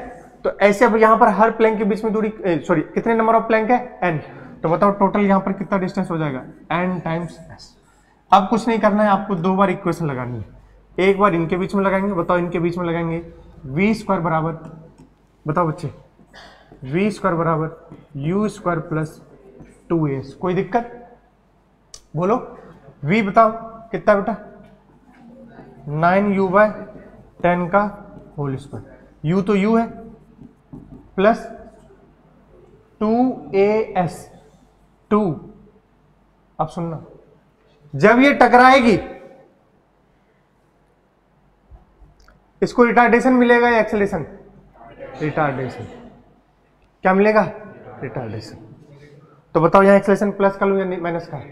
तो ऐसे अब यहाँ पर हर प्लैंक के बीच में दूरी सॉरी कितने नंबर ऑफ़ प्लैंक है? एन तो बताओ टोटल यहाँ पर कितना डिस्टेंस हो जाएगा? एन टाइम्स एस अब कुछ नहीं करना है, आपको दो बार इक्वेशन लगानी है। एक बार इनके बीच में लगाएँगे, बताओ इनके बीच में लगाएँगे। वी स्क्वायर बराबर, बताओ बच्चे। वी स्क्वायर बराबर U square plus two S कोई दिक्कत? बोलो। वी बताओ, कितना बेटा? नाइन यू बाय टेन का होल स्क्वायर यू तो यू है। Plus two A S, two. अब सुनना। जब ये टकराएगी, इसको रिटार्डेशन मिलेगा या एक्सेलेशन रिटार्डेशन क्या मिलेगा? रिटार्डेशन तो बताओ यहाँ एक्सेलेशन प्लस का लू या माइनस का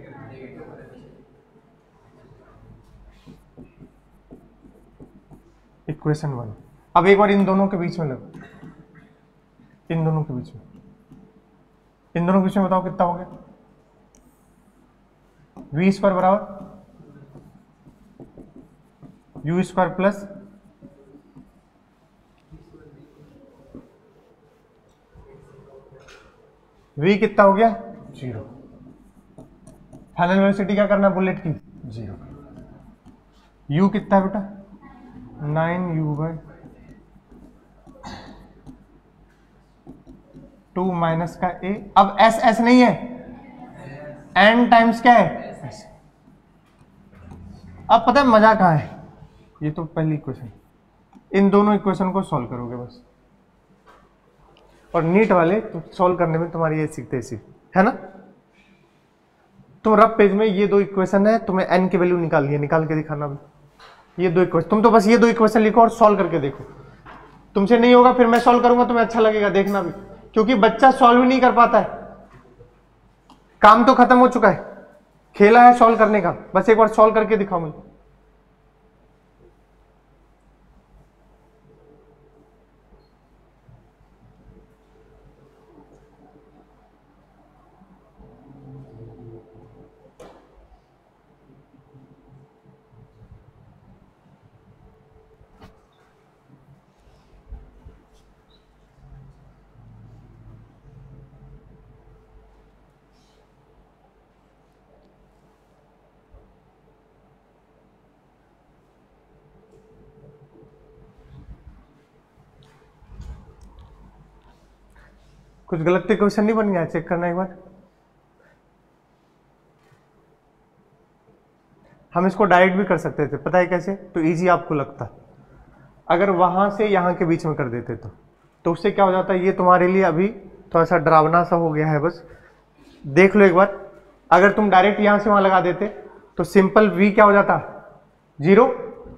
इक्वेशन वन अब एक बार इन दोनों के बीच में लगो। इन दोनों के बीच में। इन दोनों के बीच में बताओ कितना हो गया? वी स्क्वायर बराबर यू स्क्वायर प्लस वी कितना हो गया? ज़ीरो फाइनल वेलोसिटी क्या करना है बुलेट की? ज़ीरो यू कितना है बेटा? Nine U by two minus का ए। अब एस एस नहीं है। एन टाइम्स क्या है? अब पता है मज़ा कहाँ है? ये तो पहली इक्वेशन इन दोनों इक्वेशन को सॉल्व करोगे बस। और नीट वाले तो सॉल्व करने में तुम्हारी ये सीखते सीख है ना? तो रफ पेज में ये दो इक्वेशन है, तुम्हें एन की वैल्यू निकाल है। निकाल के दिखाना भी ये दो इक्वेशन तुम तो बस ये दो इक्वेशन लिखो और सॉल्व करके देखो। तुमसे नहीं होगा, फिर मैं सॉल्व करूँगा, तुम्हें अच्छा लगेगा। देखना भी क्योंकि बच्चा सॉल्व नहीं कर पाता है। काम तो खत्म हो चुका है। खेला है सॉल्व करने का। बस एक बार सॉल्व करके दिखाओ मुझे। कुछ गलत क्वेश्चन नहीं बन गया? चेक करना एक बार। हम इसको डायरेक्ट भी कर सकते थे। पता है कैसे? तो इजी आपको लगता। अगर वहाँ से यहाँ के बीच में कर देते तो। तो उससे क्या हो जाता ये तुम्हारे लिए अभी थोड़ा सा डरावना सा हो गया है बस। देख लो एक बार। अगर तुम डायरेक्ट यहाँ से वहाँ लगा देते तो सिंपल वी क्या हो जाता? ज़ीरो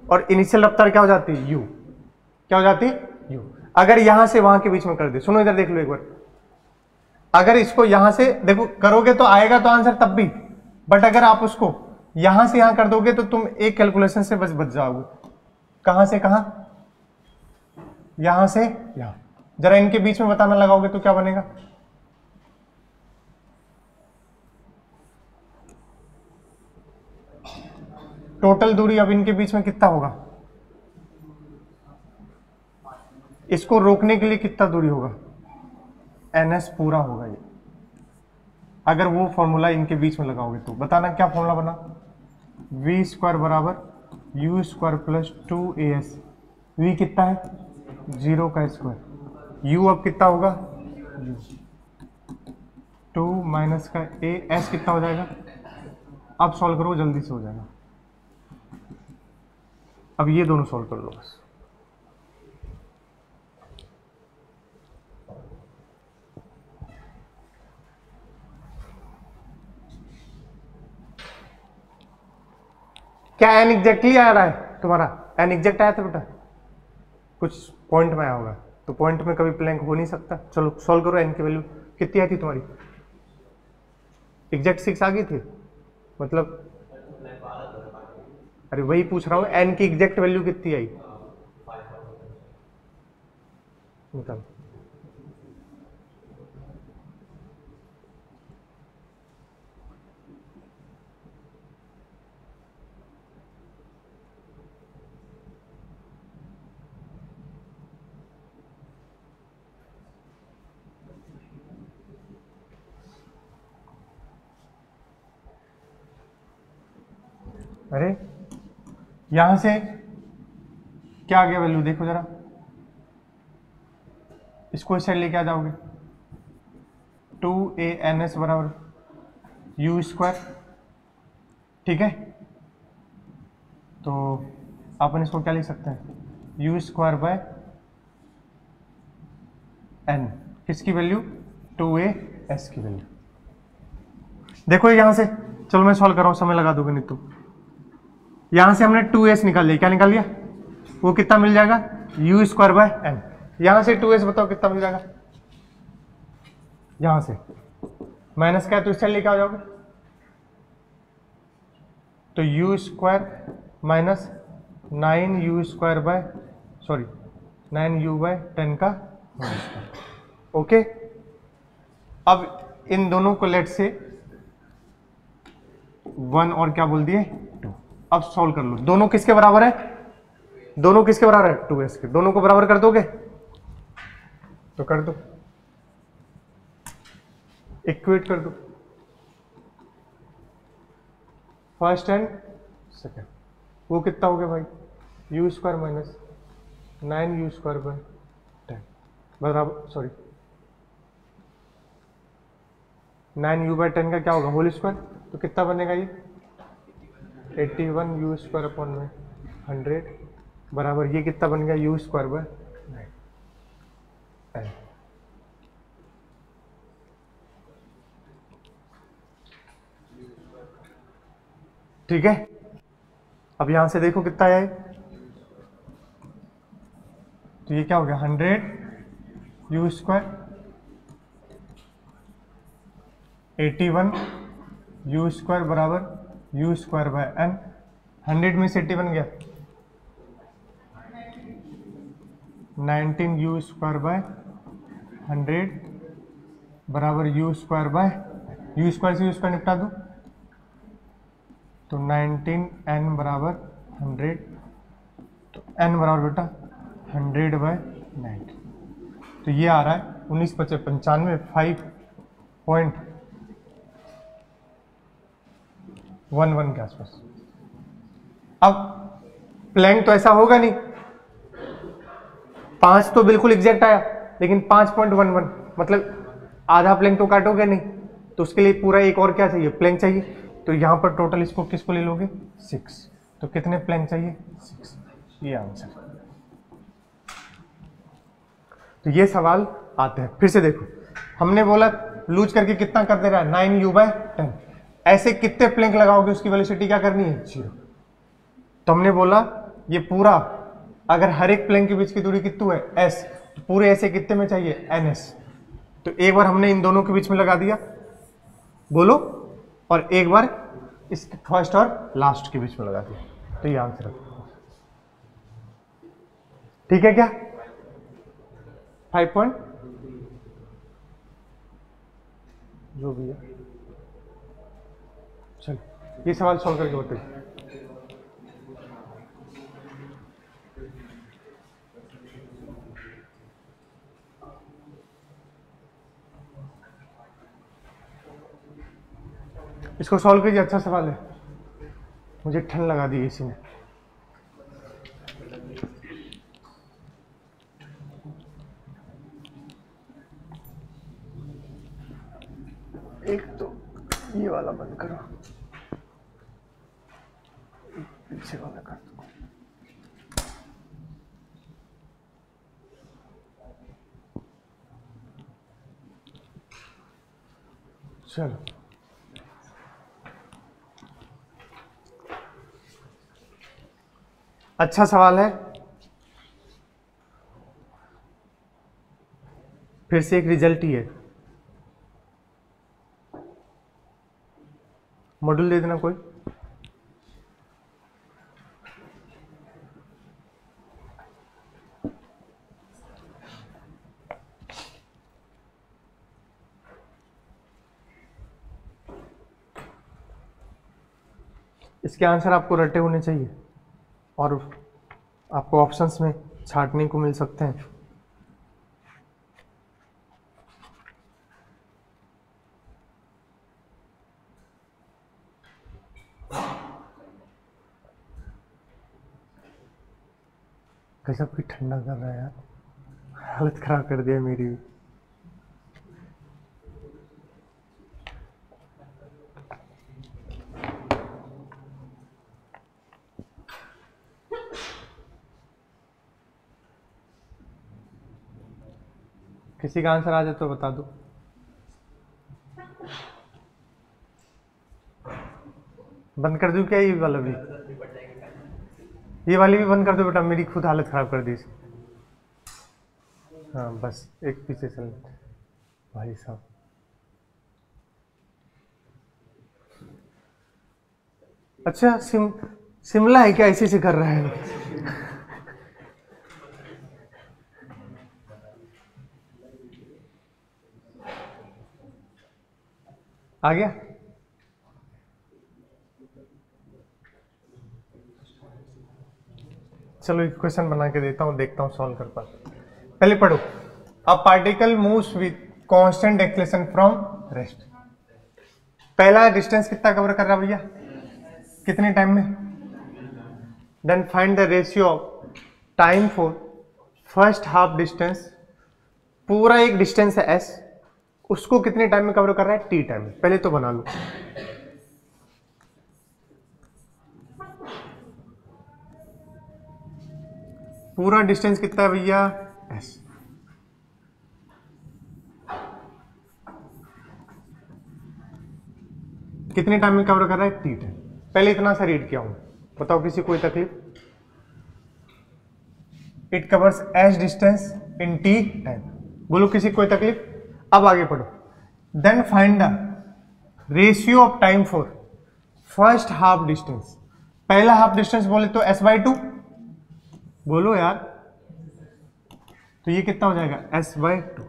और इनिशियल रफ्तार क्या हो जाती? यू क्या हो जाती? यू अगर यहाँ से वहाँ के बीच में कर दे। सुनो इधर देख लो एक बार। अगर इसको यहाँ से, देखो, करोगे तो आएगा तो आंसर तब भी। बट अगर आप उसको यहाँ से यहाँ कर दोगे तो तुम एक कैलकुलेशन से बच बच जाओगे। कहाँ से, कहाँ? यहाँ से, यहाँ। जरा इनके बीच में बताना लगाओगे तो क्या बनेगा? टोटल दूरी अब इनके बीच में कितना होगा? इसको रोकने के लिए कितना दूरी होगा? एन एस पूरा होगा ये। अगर वो फॉर्मूला इनके बीच में लगाओगे तो। बताना क्या फॉर्मूला बना? वी स्क्वायर बराबर U square plus two A S V कितना है? ज़ीरो का स्क्वायर यू अब कितना होगा? टू माइनस का ए एस कितना हो जाएगा? अब सॉल्व करो जल्दी से हो जाएगा। अब ये दोनों सॉल्व कर लो बस। क्या एन एग्जैक्टली आ रहा है तुम्हारा? एन एग्जैक्ट आया था बेटा? कुछ पॉइंट में आया होगा। तो पॉइंट में कभी प्लैंक हो नहीं सकता। चलो सॉल्व करो एन की वैल्यू कितनी आई थी तुम्हारी? एग्जैक्ट सिक्स आ गई थी? मतलब अरे वही पूछ रहा हूँ एन की एग्जैक्ट वैल्यू कितनी आई? निकाल। अरे, यहाँ से क्या आ गया वैल्यू देखो जरा। इसको इस साइड लेके आ जाओगे। टू ए एन एस बराबर यू स्क्वायर ठीक है? तो अपन इसको क्या लिख सकते हैं? यू स्क्वायर बाय एन किसकी वैल्यू टू ए एस की वैल्यू देखो यहाँ से। चलो मैं सॉल्व कर रहा हूँ, समय लगा दोगे नहीं तुम यहाँ से हमने टू एस निकाल लिया। क्या निकाल लिया? वो कितना मिल जाएगा? यू स्क्वायर बाय एन यहाँ से टू एस बताओ कितना मिल जाएगा? यहाँ से। माइनस क्या तो इस साइड लेके आ जाओगे। तो U square minus nine U square by sorry nine U by ten का माइनस ओके अब इन दोनों को लेट से वन और क्या बोल दिए? अब सॉल्व कर लो। दोनों किसके बराबर है? दोनों किसके बराबर है? टू एस के। दोनों को बराबर कर दोगे? तो कर दो। इक्वेट कर दो। फ़र्स्ट एंड सेकेंड वो कितना हो गया भाई? U square minus nine U square by ten बराबर sorry nine U by ten का क्या होगा? होल स्क्वायर तो कितना बनेगा ये? Eighty one U square upon में हंड्रेड बराबर ये कितना बन गया यू स्क्वायर बाय ठीक है? अब यहाँ से देखो कितना आया तो ये क्या हो गया? Hundred U square eighty one U square बराबर U square by N hundred में से एट्टी बन गया। Nineteen U square by hundred बराबर U square by U square से यू स्क्वायर निपटा दो। तो नाइनटीन एन बराबर हंड्रेड तो एन बराबर बेटा हंड्रेड बाय नाइनटी तो ये आ रहा है उन्नीस पचे पंचानवे फाइव पॉइंट वन वन के आसपास। अब प्लैंक तो ऐसा होगा नहीं। पाँच तो बिल्कुल एग्जैक्ट आया, लेकिन पाँच पॉइंट वन वन मतलब आधा प्लैंक तो काटोगे नहीं। तो उसके लिए पूरा एक और क्या चाहिए? प्लैंक चाहिए। तो यहाँ पर टोटल इसको किसको ले लोगे? सिक्स तो कितने प्लैंक चाहिए? सिक्स ये आंसर तो ये सवाल आते हैं। फिर से देखो। हमने बोला, लूज करके कितना कर दे रहा? है नाइन यू बाय टेन ऐसे कितने प्लैंक लगाओगे उसकी वेलोसिटी क्या करनी है? ज़ीरो तो हमने बोला, ये पूरा, अगर हर एक प्लैंक के बीच की दूरी कितनी है? एस तो पूरे ऐसे कितने में चाहिए? एन एस तो एक बार हमने इन दोनों के बीच में लगा दिया। बोलो, और एक बार इस फ़र्स्ट और लास्ट के बीच में लगा दिया। तो ये आंसर ठीक है क्या? फाइव पॉइंट जो भी है। ये सवाल सॉल्व करके बताइए। इसको सॉल्व कीजिए अच्छा सवाल है। मुझे ठंड लगा दी इसी ने एक तो ये वाला बंद करो एक पीछे वाला कर दो चलो अच्छा सवाल है फिर से एक रिज़ल्ट ही है। मॉड्यूल दे देना कोई। इसके आंसर आपको रटे होने चाहिए। और आपको ऑप्शंस में छाटने को मिल सकते हैं। गजब की ठंडा कर रहा है यार। हालत खराब कर दिया मेरी भी। किसी का आंसर आ जाए तो बता दो। बंद कर दूँ क्या ये वाला भी? ये वाली भी बंद कर दो बेटा, मेरी खुद हालत खराब कर दी हाँ बस एक पीछे चल भाई साहब। अच्छा सिम, शिमला है क्या? इसी से कर रहा है। आ गया? चलो एक क्वेश्चन बना के देता हूँ, देखता हूँ सॉल्व कर पा पहले पढ़ो। A particle moves with constant acceleration from rest पहला डिस्टेंस कितना कवर कर रहा भैया? कितने टाइम में? Then find the ratio of time for first half distance पूरा एक डिस्टेंस है एस उसको कितने टाइम में कवर कर रहा है? टी टाइम में। पहले तो बना लो। पूरा डिस्टेंस कितना है भैया? एस कितने टाइम में कवर कर रहा है? टी टाइम पहले इतना सा रीड किया हूँ। बताओ किसी कोई तकलीफ़? It covers s distance in t time बोलो किसी कोई तकलीफ़? अब आगे पढ़ो। Then find the ratio of time for first half distance पहला हाफ़ डिस्टेंस बोले तो एस बाई टू बोलो यार। तो ये कितना हो जाएगा? एस बाई टू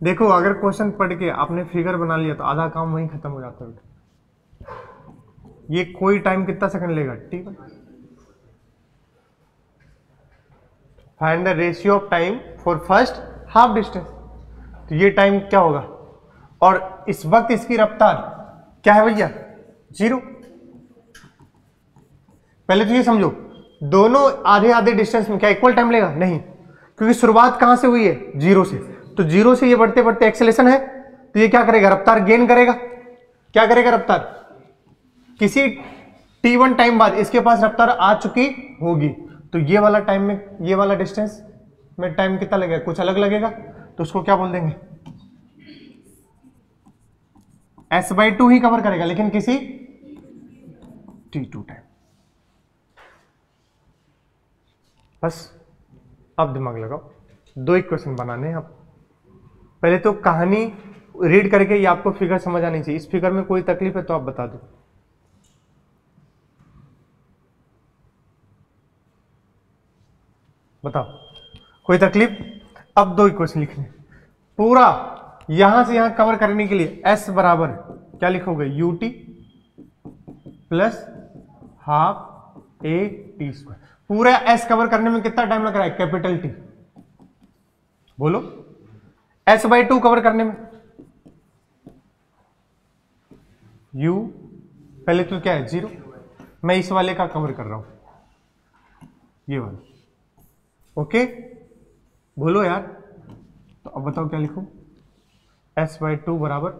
देखो, अगर क्वेश्चन पढ़ के आपने फिगर बना लिया तो आधा काम वहीं खत्म हो जाता है। ये कोई टाइम कितना सेकंड लेगा? ठीक है। Find the ratio of time for first half distance तो ये टाइम क्या होगा? और इस वक्त इसकी रफ्तार क्या है भैया? ज़ीरो पहले तो ये समझो, दोनों आधे आधे डिस्टेंस में क्या इक्वल टाइम लेगा? नहीं. क्योंकि शुरुआत कहाँ से हुई है? ज़ीरो से. तो ज़ीरो से ये बढ़ते बढ़ते एक्सेलेशन है तो ये क्या करेगा? रफ्तार गेन करेगा. क्या करेगा रफ्तार? किसी टी वन टाइम बाद इसके पास रफ्तार आ चुकी होगी. तो ये वाला टाइम में, ये वाला डिस्टेंस में टाइम कितना लगेगा? कुछ अलग लगेगा? तो उसको क्या बोल देंगे? एस बाई टू ही कवर करेगा, लेकिन किसी टी टू टाइम बस, अब दिमाग लगाओ। दो इक्वेशन बनाने हैं आप पहले तो कहानी रीड करके ये आपको फिगर समझ आनी चाहिए। इस फिगर में कोई तकलीफ़ है तो आप बता दो। बताओ। कोई तकलीफ़? अब दो इक्वेशन लिखने पूरा यहाँ से यहाँ कवर करने के लिए s बराबर क्या लिखोगे? U t plus half a t square पूरा s कवर करने में कितना टाइम लग रहा है? कैपिटल टी बोलो। S बाई टू कवर करने में। U, पहले तो क्या है? ज़ीरो मैं इस वाले का कवर कर रहा हूँ। ये वाला। ओके बोलो यार। तो अब बताओ क्या लिखूं? एस बाई टू बराबर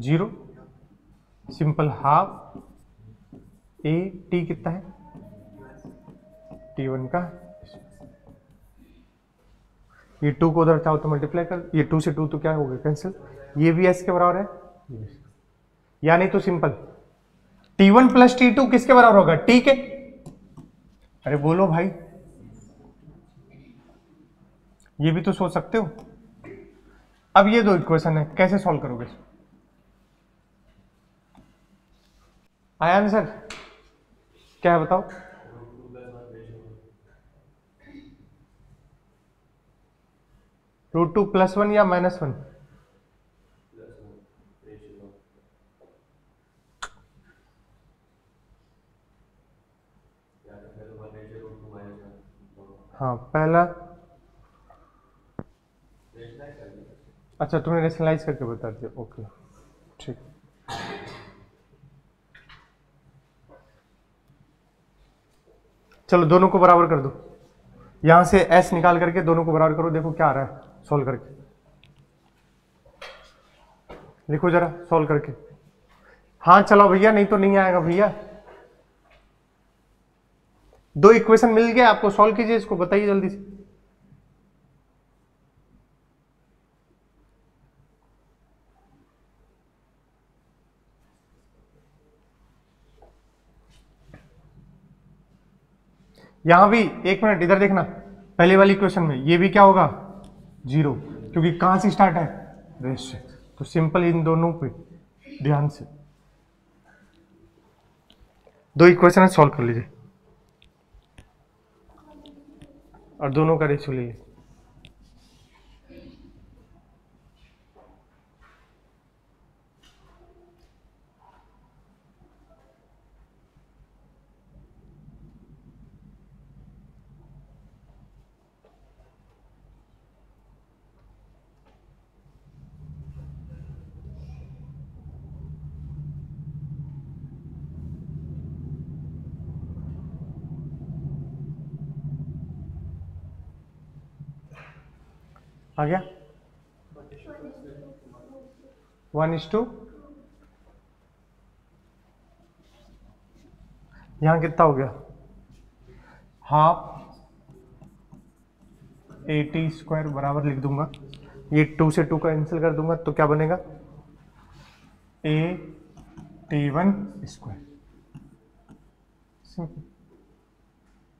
zero simple half a t कितना है? टी वन का ये टू को उधर चाहो तो मल्टीप्लाई कर ये टू से टू तो क्या हो गया? कैंसिल ये भी एस के बराबर है? या नहीं तो simple t one plus t two किसके बराबर होगा? टी के। अरे बोलो भाई। ये भी तो सोच सकते हो। अब ये दो इक्वेशन है, कैसे सॉल्व करोगे? आया आंसर क्या है बताओ? रूट टू प्लस वन या माइनस वन हाँ पहला। अच्छा तुमने रेशनलाइज करके बता दिया। ओके ठीक। चलो, दोनों को बराबर कर दो। यहाँ से एस निकाल करके दोनों को बराबर करो। देखो क्या आ रहा है सॉल्व करके। लिखो जरा सॉल्व करके। हाँ चलो भैया, नहीं तो नहीं आएगा भैया। दो इक्वेशन मिल गया, आपको सॉल्व कीजिए इसको, बताइए जल्दी से। यहाँ भी, एक मिनट इधर देखना, पहले वाली क्वेश्चन में, ये भी क्या होगा? ज़ीरो क्योंकि कहाँ से स्टार्ट है? से। तो सिंपल इन दोनों पे, ध्यान से। दो इक्वेशन सॉल्व कर लीजिए। और दोनों का रेशियो ले लीजिए आ गया? वन इज़ टू यहाँ कितना हो गया? हाफ़ ए टी स्क्वायर बराबर लिख दूँगा। ये टू से टू का कैंसिल कर दूँगा तो क्या बनेगा? ए टी वन स्क्वायर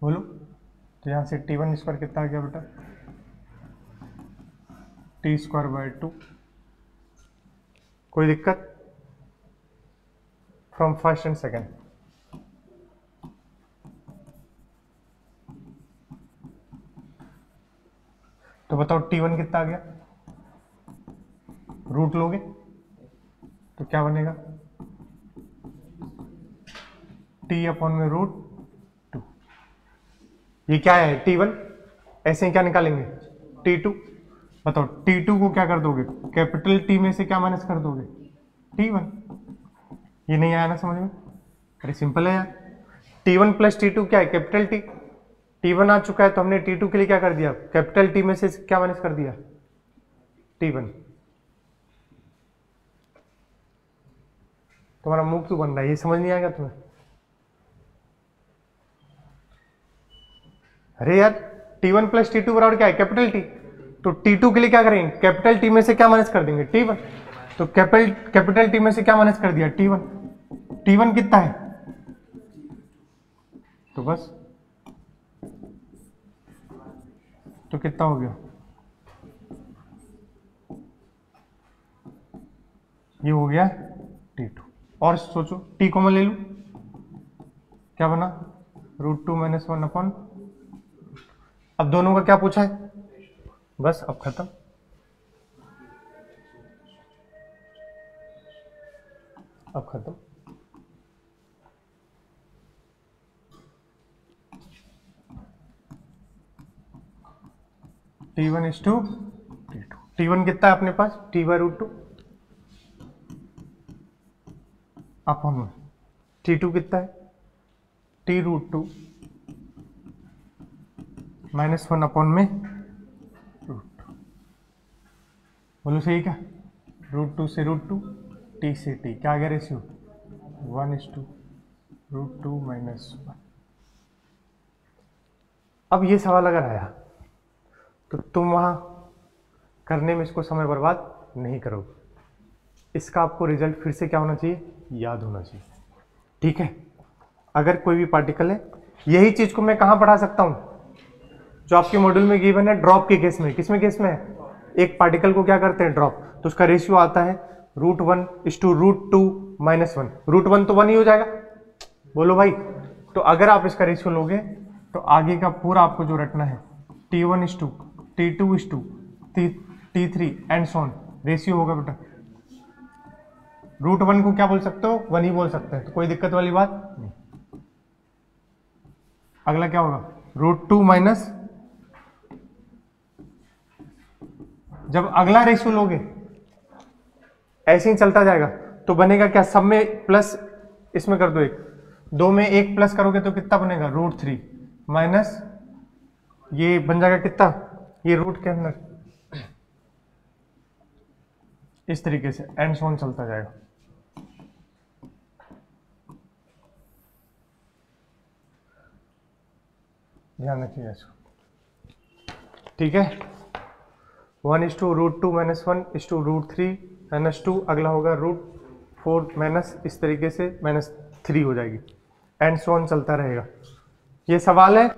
बोलो? तो यहाँ से टी वन स्क्वायर कितना आ गया बेटा? T square by two. कोई दिक्कत? फ्रॉम फ़र्स्ट एंड सेकेंड तो बताओ टी वन कितना आ गया? रूट लोगे? तो क्या बनेगा? टी अपॉन में रूट टू ये क्या है टी वन ऐसे ही क्या निकालेंगे? टी टू बताओ टी टू को क्या कर दोगे? कैपिटल टी में से क्या माइनस कर दोगे? टी वन ये नहीं आया ना समझ में? अरे सिंपल है यार। T one plus t two क्या है? कैपिटल टी टी वन आ चुका है तो हमने टी टू के लिए क्या कर दिया? कैपिटल टी में से क्या माइनस कर दिया? टी वन तुम्हारा मुँह क्यों बन रहा है? ये समझ नहीं आएगा तुम्हें? अरे यार t one plus t two बराबर क्या है? कैपिटल टी तो टी टू के लिए क्या करेंगे? कैपिटल टी में से क्या माइनस कर देंगे? टी वन तो कैपिटल कैपिटल टी में से क्या माइनस कर दिया? टी वन टी वन कितना है? तो बस। तो कितना हो गया? ये हो गया टी टू और सोचो टी मैं ले लू। क्या बना? Root two minus one upon अब दोनों का क्या पूछा है? बस, अब खत्म। अब खत्म। T one is to t two t one कितना है अपने पास? T by root two upon t two कितना है? T root two minus one upon में रूट बोलो, सही क्या? रूट टू से रूट टू टी से टी क्या आ गया ratio one is to root two minus one अब ये सवाल अगर आया तो तुम वहाँ करने में इसको समय बर्बाद नहीं करोगे। इसका आपको रिज़ल्ट फिर से क्या होना चाहिए? याद होना चाहिए। ठीक है? अगर कोई भी पार्टिकल है, यही चीज़ को मैं कहाँ पढ़ा सकता हूँ? जो आपके मॉड्यूल में गिवन है ड्रॉप के केस में। किसमें केस में है? एक पार्टिकल को क्या करते हैं? ड्रॉप तो उसका रेशियो आता है root one is to root two minus one root one तो वन ही हो जाएगा। बोलो भाई। तो अगर आप इसका रेशियो लोगे तो आगे का पूरा आपको जो रटना है t one is to t two is to t three and so on ratio होगा बेटा। रूट वन को क्या बोल सकते हो? वन ही बोल सकते हैं। तो कोई दिक्कत वाली बात नहीं। अगला क्या होगा? रूट टू माइनस जब अगला रेशियो लोगे ऐसे ही चलता जाएगा। तो बनेगा क्या? सब में प्लस इसमें कर दो एक। दो में एक प्लस करोगे तो कितना बनेगा? रूट थ्री माइनस ये बन जाएगा कितना? ये रूट के अंदर। इस तरीके से एंड सोन चलता जाएगा। ध्यान रखिएगा इसको। ठीक है? One is to root two minus one is to root three minus two, अगला होगा रूट फोर माइनस, इस तरीके से माइनस थ्री हो जाएगी, एंड सोन चलता रहेगा। ये सवाल है।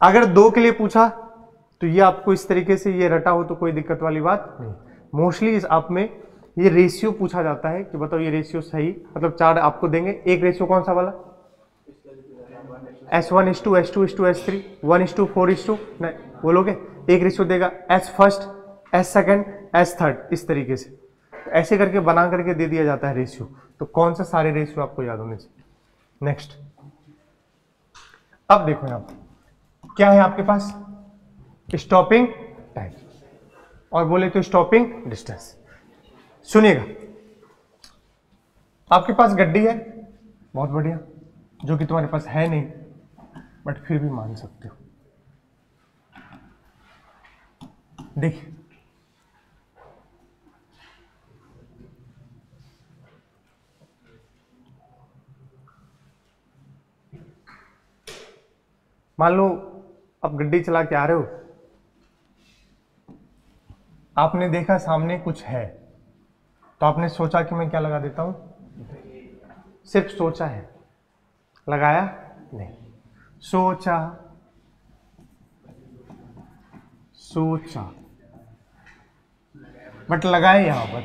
अगर दो के लिए पूछा तो ये आपको इस तरीके से ये रटा हो तो कोई दिक्कत वाली बात नहीं। मोस्टली इस आप में ये रेशियो पूछा जाता है कि बताओ ये रेशियो सही मतलब चार आपको देंगे। एक रेशियो कौन सा वाला? S one is to S two is to S three one is to four is to नहीं, बोलोगे? एक रेशियो देगा S first S second S third इस तरीके से। तो ऐसे करके बना करके दे दिया जाता है रेशियो तो कौन सा सारे रेशियो आपको याद होने चाहिए? नेक्स्ट अब देखो यहाँ। क्या है आपके पास? स्टॉपिंग टाइम और बोले तो स्टॉपिंग डिस्टेंस सुनिएगा। आपके पास गड्डी है? बहुत बढ़िया। जो कि तुम्हारे पास है नहीं बट फिर भी मान सकते हो। देखिए। मान लो, आप गड्डी चला के आ रहे हो। आपने देखा सामने कुछ है तो आपने सोचा कि मैं क्या लगा देता हूँ? सिर्फ़ सोचा है। लगाया? नहीं। सोचा। सोचा। बट लगाए यहाँ पर।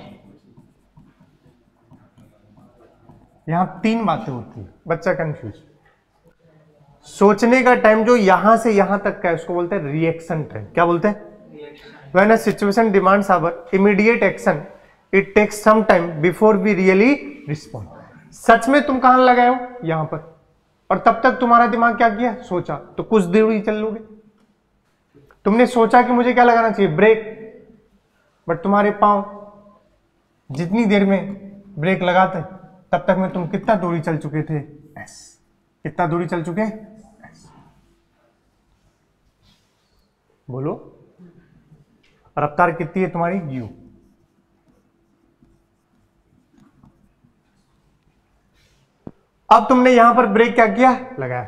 यहाँ तीन बातें होती है। बच्चा कंफ्यूज सोचने का टाइम जो यहाँ से यहाँ तक का है उसको बोलते हैं रिएक्शन टाइम क्या बोलते हैं? When a situation demands our immediate action it takes some time before we really respond. सच में तुम कहाँ लगाए हो? यहाँ पर। और तब तक तुम्हारा दिमाग क्या किया? सोचा। तो कुछ देर ही चल लोगे। तुमने सोचा कि मुझे क्या लगाना चाहिए? ब्रेक। बट तुम्हारे पाँव जितनी देर में ब्रेक लगाते तब तक में तुम कितना दूरी चल चुके थे? एस कितना दूरी चल चुके? एस बोलो। रफ्तार कितनी है तुम्हारी? यू अब तुमने यहाँ पर ब्रेक क्या किया? लगाया।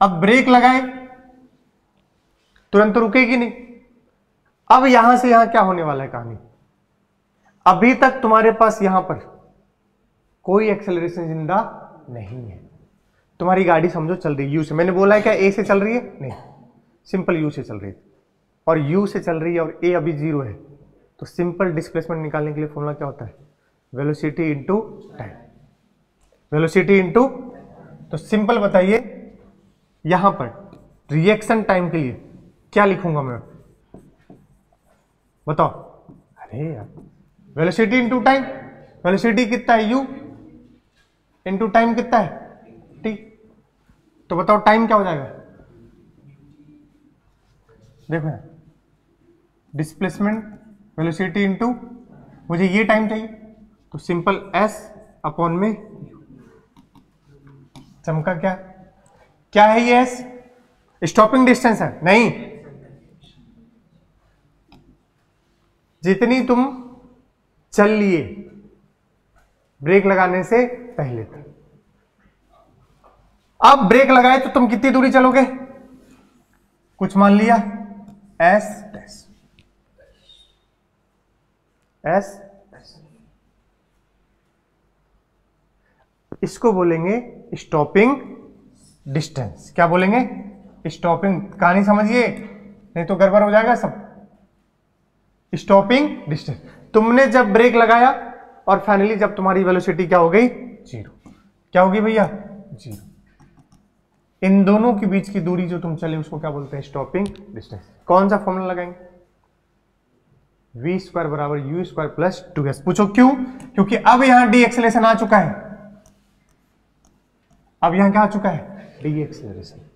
अब ब्रेक लगाए तुरंत रुकेगी नहीं। अब यहाँ से यहाँ क्या होने वाला है कहानी? अभी तक तुम्हारे पास यहाँ पर कोई एक्सेलरेशन ज़िंदा नहीं है। तुम्हारी गाड़ी समझो चल रही है। यू से। मैंने बोला है क्या ए से चल रही है? नहीं। सिंपल यू से चल रही थी और यू से चल रही है और ए अभी ज़ीरो है। तो सिंपल डिस्प्लेसमेंट निकालने के लिए फॉर्मूला क्या होता है? Velocity into time velocity into तो सिंपल बताइए, यहाँ पर रिएक्शन टाइम के लिए क्या लिखूँगा मैं? बताओ। अरे यार वेलोसिटी इंटू टाइम वेलोसिटी कितना है? यू इंटू टाइम कितना है? टी तो बताओ टाइम क्या हो जाएगा? देखो डिस्प्लेसमेंट वेलोसिटी इनटू मुझे ये टाइम चाहिए। तो सिंपल एस अपॉन में चमका क्या? क्या है ये एस स्टॉपिंग डिस्टेंस है? नहीं। जितनी तुम चल लिए, ब्रेक लगाने से पहले तक। अब ब्रेक लगाए तो तुम कितनी दूरी चलोगे? कुछ मान लिया? एस एस एस इसको बोलेंगे स्टॉपिंग डिस्टेंस क्या बोलेंगे? स्टॉपिंग कहानी समझिए, नहीं तो गड़बड़ हो जाएगा सब। स्टॉपिंग डिस्टेंस तुमने जब ब्रेक लगाया और फाइनली जब तुम्हारी वेलोसिटी क्या हो गई? ज़ीरो क्या होगी भैया? ज़ीरो इन दोनों के बीच की दूरी जो तुम चले उसको क्या बोलते हैं? स्टॉपिंग डिस्टेंस कौन सा फॉर्मूला लगाएँगे? वी स्क्वायर बराबर u square plus two s पूछो क्यों? क्योंकि अब यहाँ डी एक्सेलेशन आ चुका है। अब यहाँ क्या आ चुका है? डी एक्सेलरेशन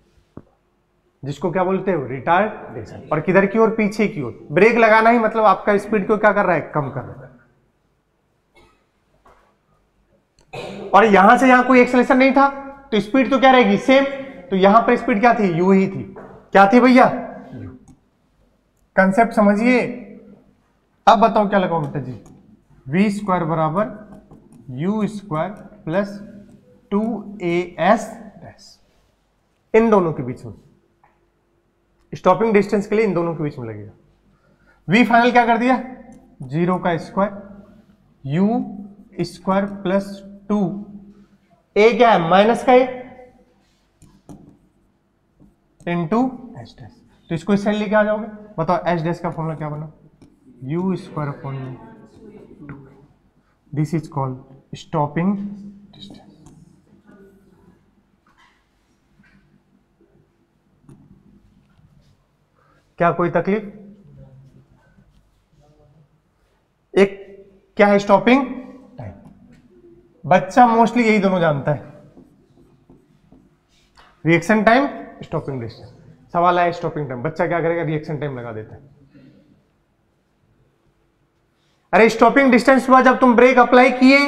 जिसको क्या बोलते हो रिटार्डेशन और किधर की ओर, पीछे की ओर। ब्रेक लगाना ही मतलब आपका स्पीड को क्या कर रहा है? कम कर रहा है। और यहाँ से यहाँ कोई एक्सलेशन नहीं था तो स्पीड तो क्या रहेगी? सेम तो यहाँ पर स्पीड क्या थी? यू ही थी। क्या थी भैया? कंसेप्ट समझिए। अब बताओ क्या लगाओ बेटा जी? वी स्क्वायर बराबर u square plus two a s इन दोनों के बीच में। स्टॉपिंग डिस्टेंस के लिए इन दोनों के बीच में लगेगा। वी फाइनल क्या कर दिया? ज़ीरो का square u square plus two a क्या है? माइनस का ए इंटू एच डैश तो इसको इस साइड लेके आ जाओगे। बताओ एच डैश का फॉर्मूला क्या बना? U square upon this is called stopping क्या कोई तकलीफ़? एक, क्या है स्टॉपिंग टाइम बच्चा मोस्टली यही दोनों जानता है। रिएक्शन टाइम स्टॉपिंग डिस्टेंस सवाल आया स्टॉपिंग टाइम बच्चा क्या करेगा? रिएक्शन टाइम लगा देता है। अरे स्टॉपिंग डिस्टेंस हुआ जब तुम ब्रेक अप्लाई किए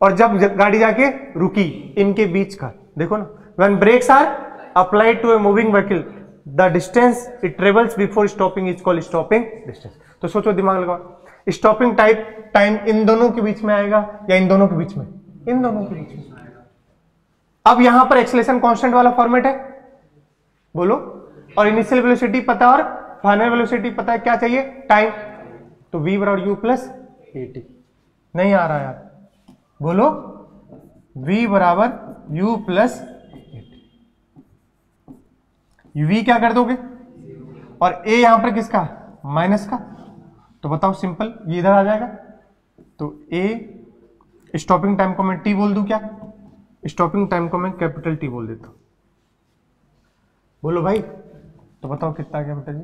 और जब गाड़ी जाके रुकी, इनके बीच का। देखो ना when brakes are applied to a moving vehicle the distance it travels before stopping is called stopping distance तो सोचो दिमाग लगाओ। स्टॉपिंग टाइप टाइम इन दोनों के बीच में आएगा या इन दोनों के बीच में? इन दोनों के बीच में अब यहाँ पर एक्सलेशन कांस्टेंट वाला फॉर्मेट है। बोलो। और इनिशियल वेलोसिटी पता और फाइनल वेलोसिटी पता है क्या चाहिए? टाइम तो वी बराबर यू प्लस एटी नहीं आ रहा यार। बोलो। V बराबर यू प्लस v क्या कर दोगे? और a यहाँ पर किसका? माइनस का। तो बताओ सिंपल ये इधर आ जाएगा। तो a स्टॉपिंग टाइम को मैं t बोल दूँ क्या? स्टॉपिंग टाइम को मैं कैपिटल टी बोल देता हूँ। बोलो भाई तो बताओ कितना गया बेटा जी?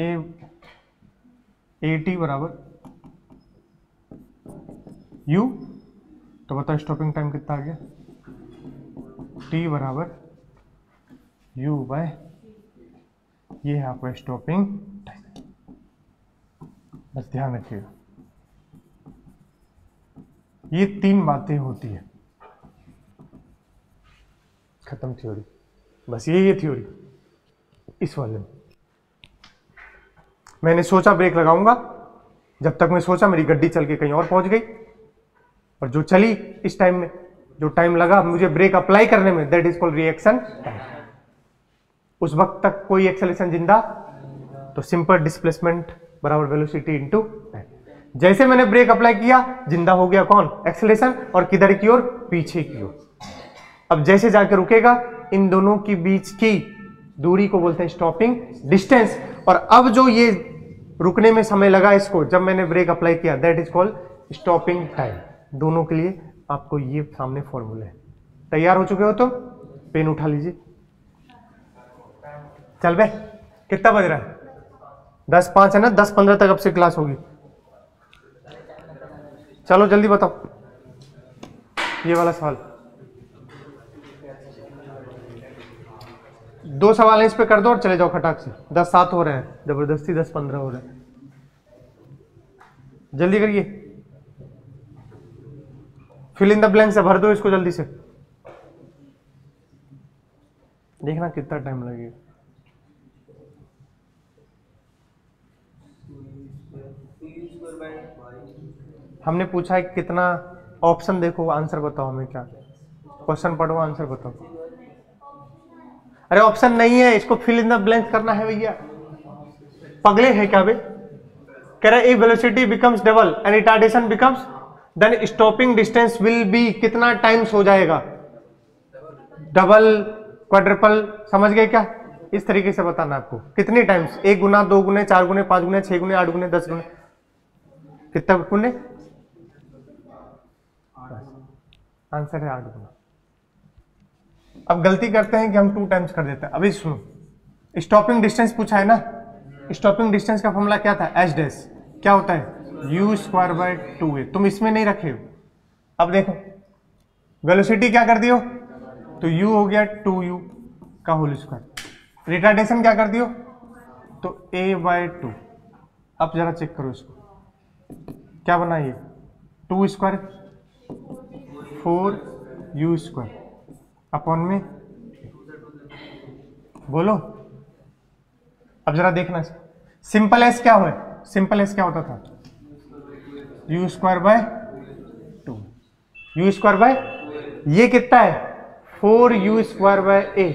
ए ए टी बराबर। यू तो बताओ स्टॉपिंग टाइम कितना आ गया? टी बराबर यू बाय ये है आपका स्टॉपिंग टाइम बस ध्यान रखिएगा। ये तीन बातें होती है। खत्म थ्योरी बस ये ये थ्योरी इस वाले में। मैंने सोचा ब्रेक लगाऊँगा। जब तक मैं सोचा मेरी गड्डी चल के कहीं और पहुँच गई। और जो चली इस टाइम में जो टाइम लगा, मुझे ब्रेक अप्लाई करने में दैट इज़ कॉल्ड रिएक्शन उस वक्त तक कोई एक्सेलेशन ज़िंदा? तो सिंपल डिस्प्लेसमेंट बराबर वेलोसिटी इनटू टाइम जैसे मैंने ब्रेक अप्लाई किया, ज़िंदा हो गया कौन? एक्सेलेशन और किधर की ओर? पीछे की ओर. अब जैसे जाके रुकेगा, इन दोनों के बीच की दूरी को बोलते हैं स्टॉपिंग डिस्टेंस और अब जो ये रुकने में समय लगा इसको, जब मैंने ब्रेक अप्लाई किया that is called stopping time दोनों के लिए आपको ये सामने फॉर्मूले है। तैयार हो चुके हो तो पेन उठा लीजिए। चल बे, कितना बज रहा है? दस पाँच है ना, दस पंद्रह तक अब से क्लास होगी। चलो, जल्दी बताओ। ये वाला सवाल। दो सवाल इस पे कर दो और चले जाओ खटाक से। दस सात हो रहे हैं, ज़बरदस्ती दस पंद्रह हो रहे हैं। जल्दी करिए। फिल इन द ब्लैंक से भर दो इसको जल्दी से। देखना कितना टाइम लगेगा। हमने पूछा है कितना ऑप्शन देखो आंसर बताओ हमें क्या। क्वेश्चन पढ़ो आंसर बताओ। अरे ऑप्शन नहीं है, इसको फिल इन द ब्लैंक करना है भैया। पगले है क्या बे कह रहे velocity becomes double and retardation becomes then stopping distance will be कितना टाइम्स हो जाएगा? डबल क्वाड्रिपल समझ गए क्या? इस तरीके से बताना आपको। कितने टाइम्स एक गुना, दो गुने, चार गुने, पाँच गुने, छह गुने, आठ गुने, दस गुने। कितना गुने आंसर है आठ गुना। अब गलती करते हैं कि हम टू टाइम्स कर देते हैं। अभी सुनो। स्टॉपिंग डिस्टेंस पूछा है ना? स्टॉपिंग डिस्टेंस का फॉर्मूला क्या था? एच डेस क्या होता है? U square by two a तुम इसमें नहीं रखे हो। अब देखो वेलोसिटी क्या कर दियो? तो u हो गया टू यू का होल स्क्वायर रिटार्डेशन क्या कर दियो? तो a बाय टू अब जरा चेक करो इसको। क्या बना ये? Two square four u square upon में? बोलो। अब जरा देखना सिंपल एस क्या हुआ? सिंपल एस क्या होता था? U square by two u square by ये कितना है? Four u square by a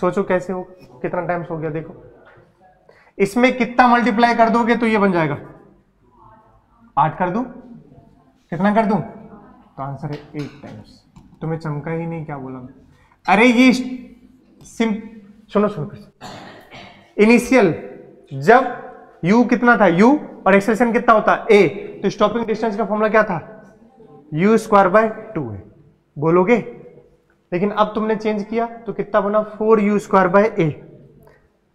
सोचो कैसे हो? कितना टाइम्स हो गया देखो। इसमें कितना मल्टीप्लाई कर दोगे तो ये बन जाएगा। आठ कर दू? कितना कर दू? तो आंसर है एट टाइम्स तुम्हें चमका ही नहीं क्या बोला? अरे ये सिम, सुनो सुनो इनिशियल जब u कितना था? U और एक्सेलेशन कितना होता? A. तो स्टॉपिंग डिस्टेंस का फॉर्मूला क्या था? U स्क्वायर बाय टू है बोलोगे? लेकिन अब तुमने चेंज किया तो कितना बना? Four u square by a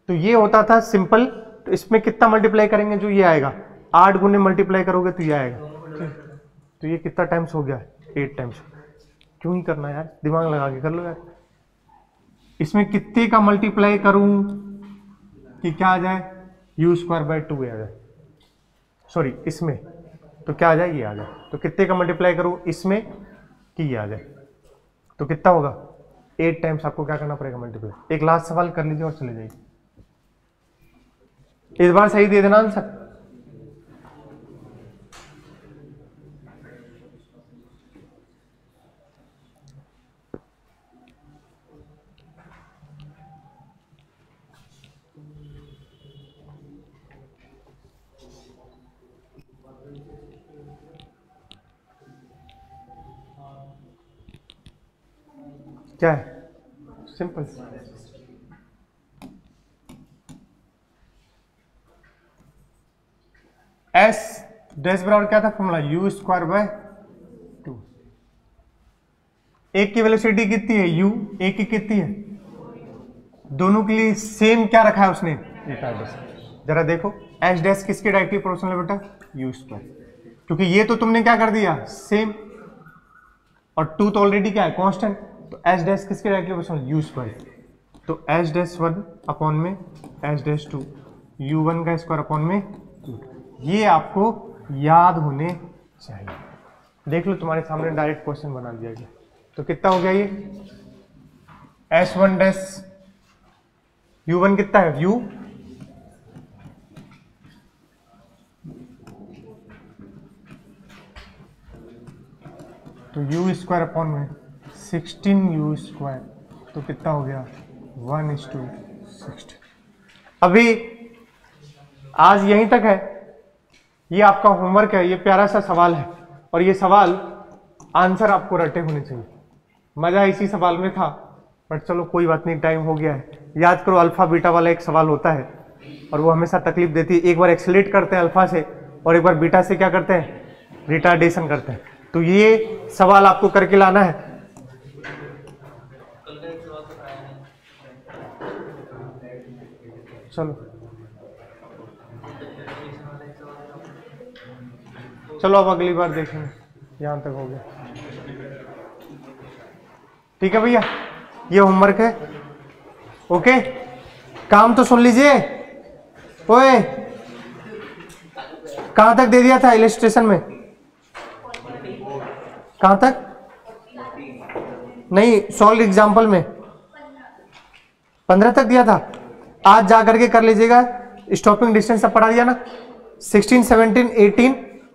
तो ये होता था सिंपल तो इसमें कितना मल्टीप्लाई करेंगे जो ये आएगा? आठ गुने मल्टीप्लाई करोगे तो ये आएगा। तो ये कितना टाइम्स हो गया? एट टाइम्स क्यों ही करना यार? दिमाग लगा के कर लो यार। इसमें कितने का मल्टीप्लाई करूँ कि क्या आ जाए? यू स्क्वायर बाय टू आ जाए। सॉरी इसमें। तो क्या आ जाए ये आ जाए। तो कितने का मल्टीप्लाई करूँ? इसमें कि ये आ जाए। तो कितना होगा? एट टाइम्स आपको क्या करना पड़ेगा मल्टीप्लाई एक लास्ट सवाल कर लीजिए और चले जाइए। इस बार सही दे देना आंसर क्या है? सिंपल एस डैश बराबर क्या था? Formula u square by two एक की वेलोसिटी कितनी है? यू एक की कितनी है? दोनों के लिए सेम क्या रखा है उसने? जरा देखो. एस डैश किसके डायरेक्टली प्रोपोर्शनल है बेटा? यू स्क्वायर क्योंकि ये तो तुमने क्या कर दिया? सेम और टू तो ऑलरेडी क्या है? कांस्टेंट तो एच डैश किसके डायरेक्टली प्रोपोर्शनल यू स्क्वायर तो एच डैश वन अपॉन में h dash two u one का स्क्वायर अपॉन में ये आपको याद होने चाहिए। देख लो, तुम्हारे सामने डायरेक्ट क्वेश्चन बना दिया गया। तो कितना हो गया ये? S one dash u one कितना है? यू तो यू स्क्वायर अपॉन में। सिक्सटीन यू स्क्वायर तो कितना हो गया? वन इज़ टू सिक्सटीन अभी आज यहीं तक है। ये आपका होमवर्क है, ये प्यारा सा सवाल है, और ये सवाल आंसर आपको रटे होने चाहिए। मज़ा इसी सवाल में था, बट चलो कोई बात नहीं, टाइम हो गया है। याद करो, अल्फ़ा, बीटा वाला एक सवाल होता है, और वो हमेशा तकलीफ़ देती है। एक बार एक्सलेट करते हैं अल्फ़ा से, और एक बार बीटा से क्या करते हैं? रिटार्डेशन करते हैं। तो ये सवाल आपको करके लाना है। चलो। चलो अब अगली बार देखेंगे यहाँ तक हो गया। ठीक है भैया, ये होमवर्क है। ओके काम तो सुन लीजिए। ओए! कहाँ तक दे दिया था इलेस्ट्रेशन में? कहाँ तक? नहीं सॉल्व एग्ज़ाम्पल में। पंद्रह तक दिया था। आज जा करके कर लीजिएगा। स्टॉपिंग डिस्टेंस सब पढ़ा दिया ना। 16, 17, 18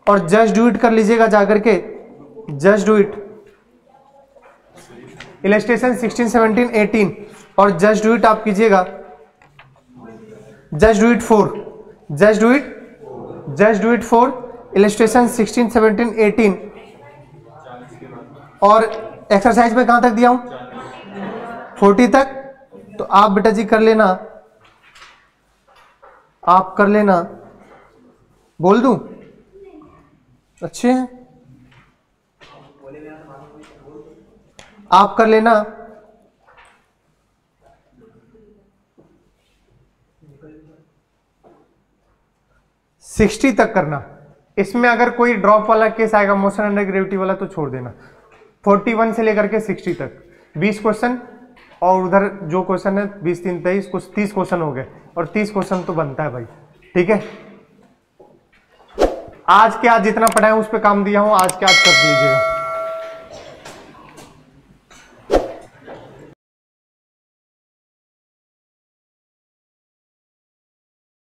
और जस्ट डू इट कर लीजिएगा जा करके जस्ट डू इट इलेस्ट्रेशन 16, 17, 18 और जस्ट डू इट आप कीजिएगा। Just do it for just do it just do it for illustration 16, 17, 18 और एक्सरसाइज में कहाँ तक दिया हूँ? 40 तक। तो आप बेटा जी कर लेना। आप कर लेना। बोल दूँ? अच्छे हैं। आप कर लेना। सिक्सटी तक करना। इसमें अगर कोई ड्रॉप वाला केस आएगा, मोशन अंडर ग्रेविटी वाला तो छोड़ देना। फोर्टी वन से लेकर के सिक्सटी तक। बीस क्वेश्चन और उधर जो क्वेश्चन है, बीस, तीन, तेईस, कुछ तीस क्वेश्चन हो गए। और तीस क्वेश्चन तो बनता है भाई। ठीक है? आज के आज जितना पढ़ाए उस पर काम दिया हूँ। आज के आज कर लीजिएगा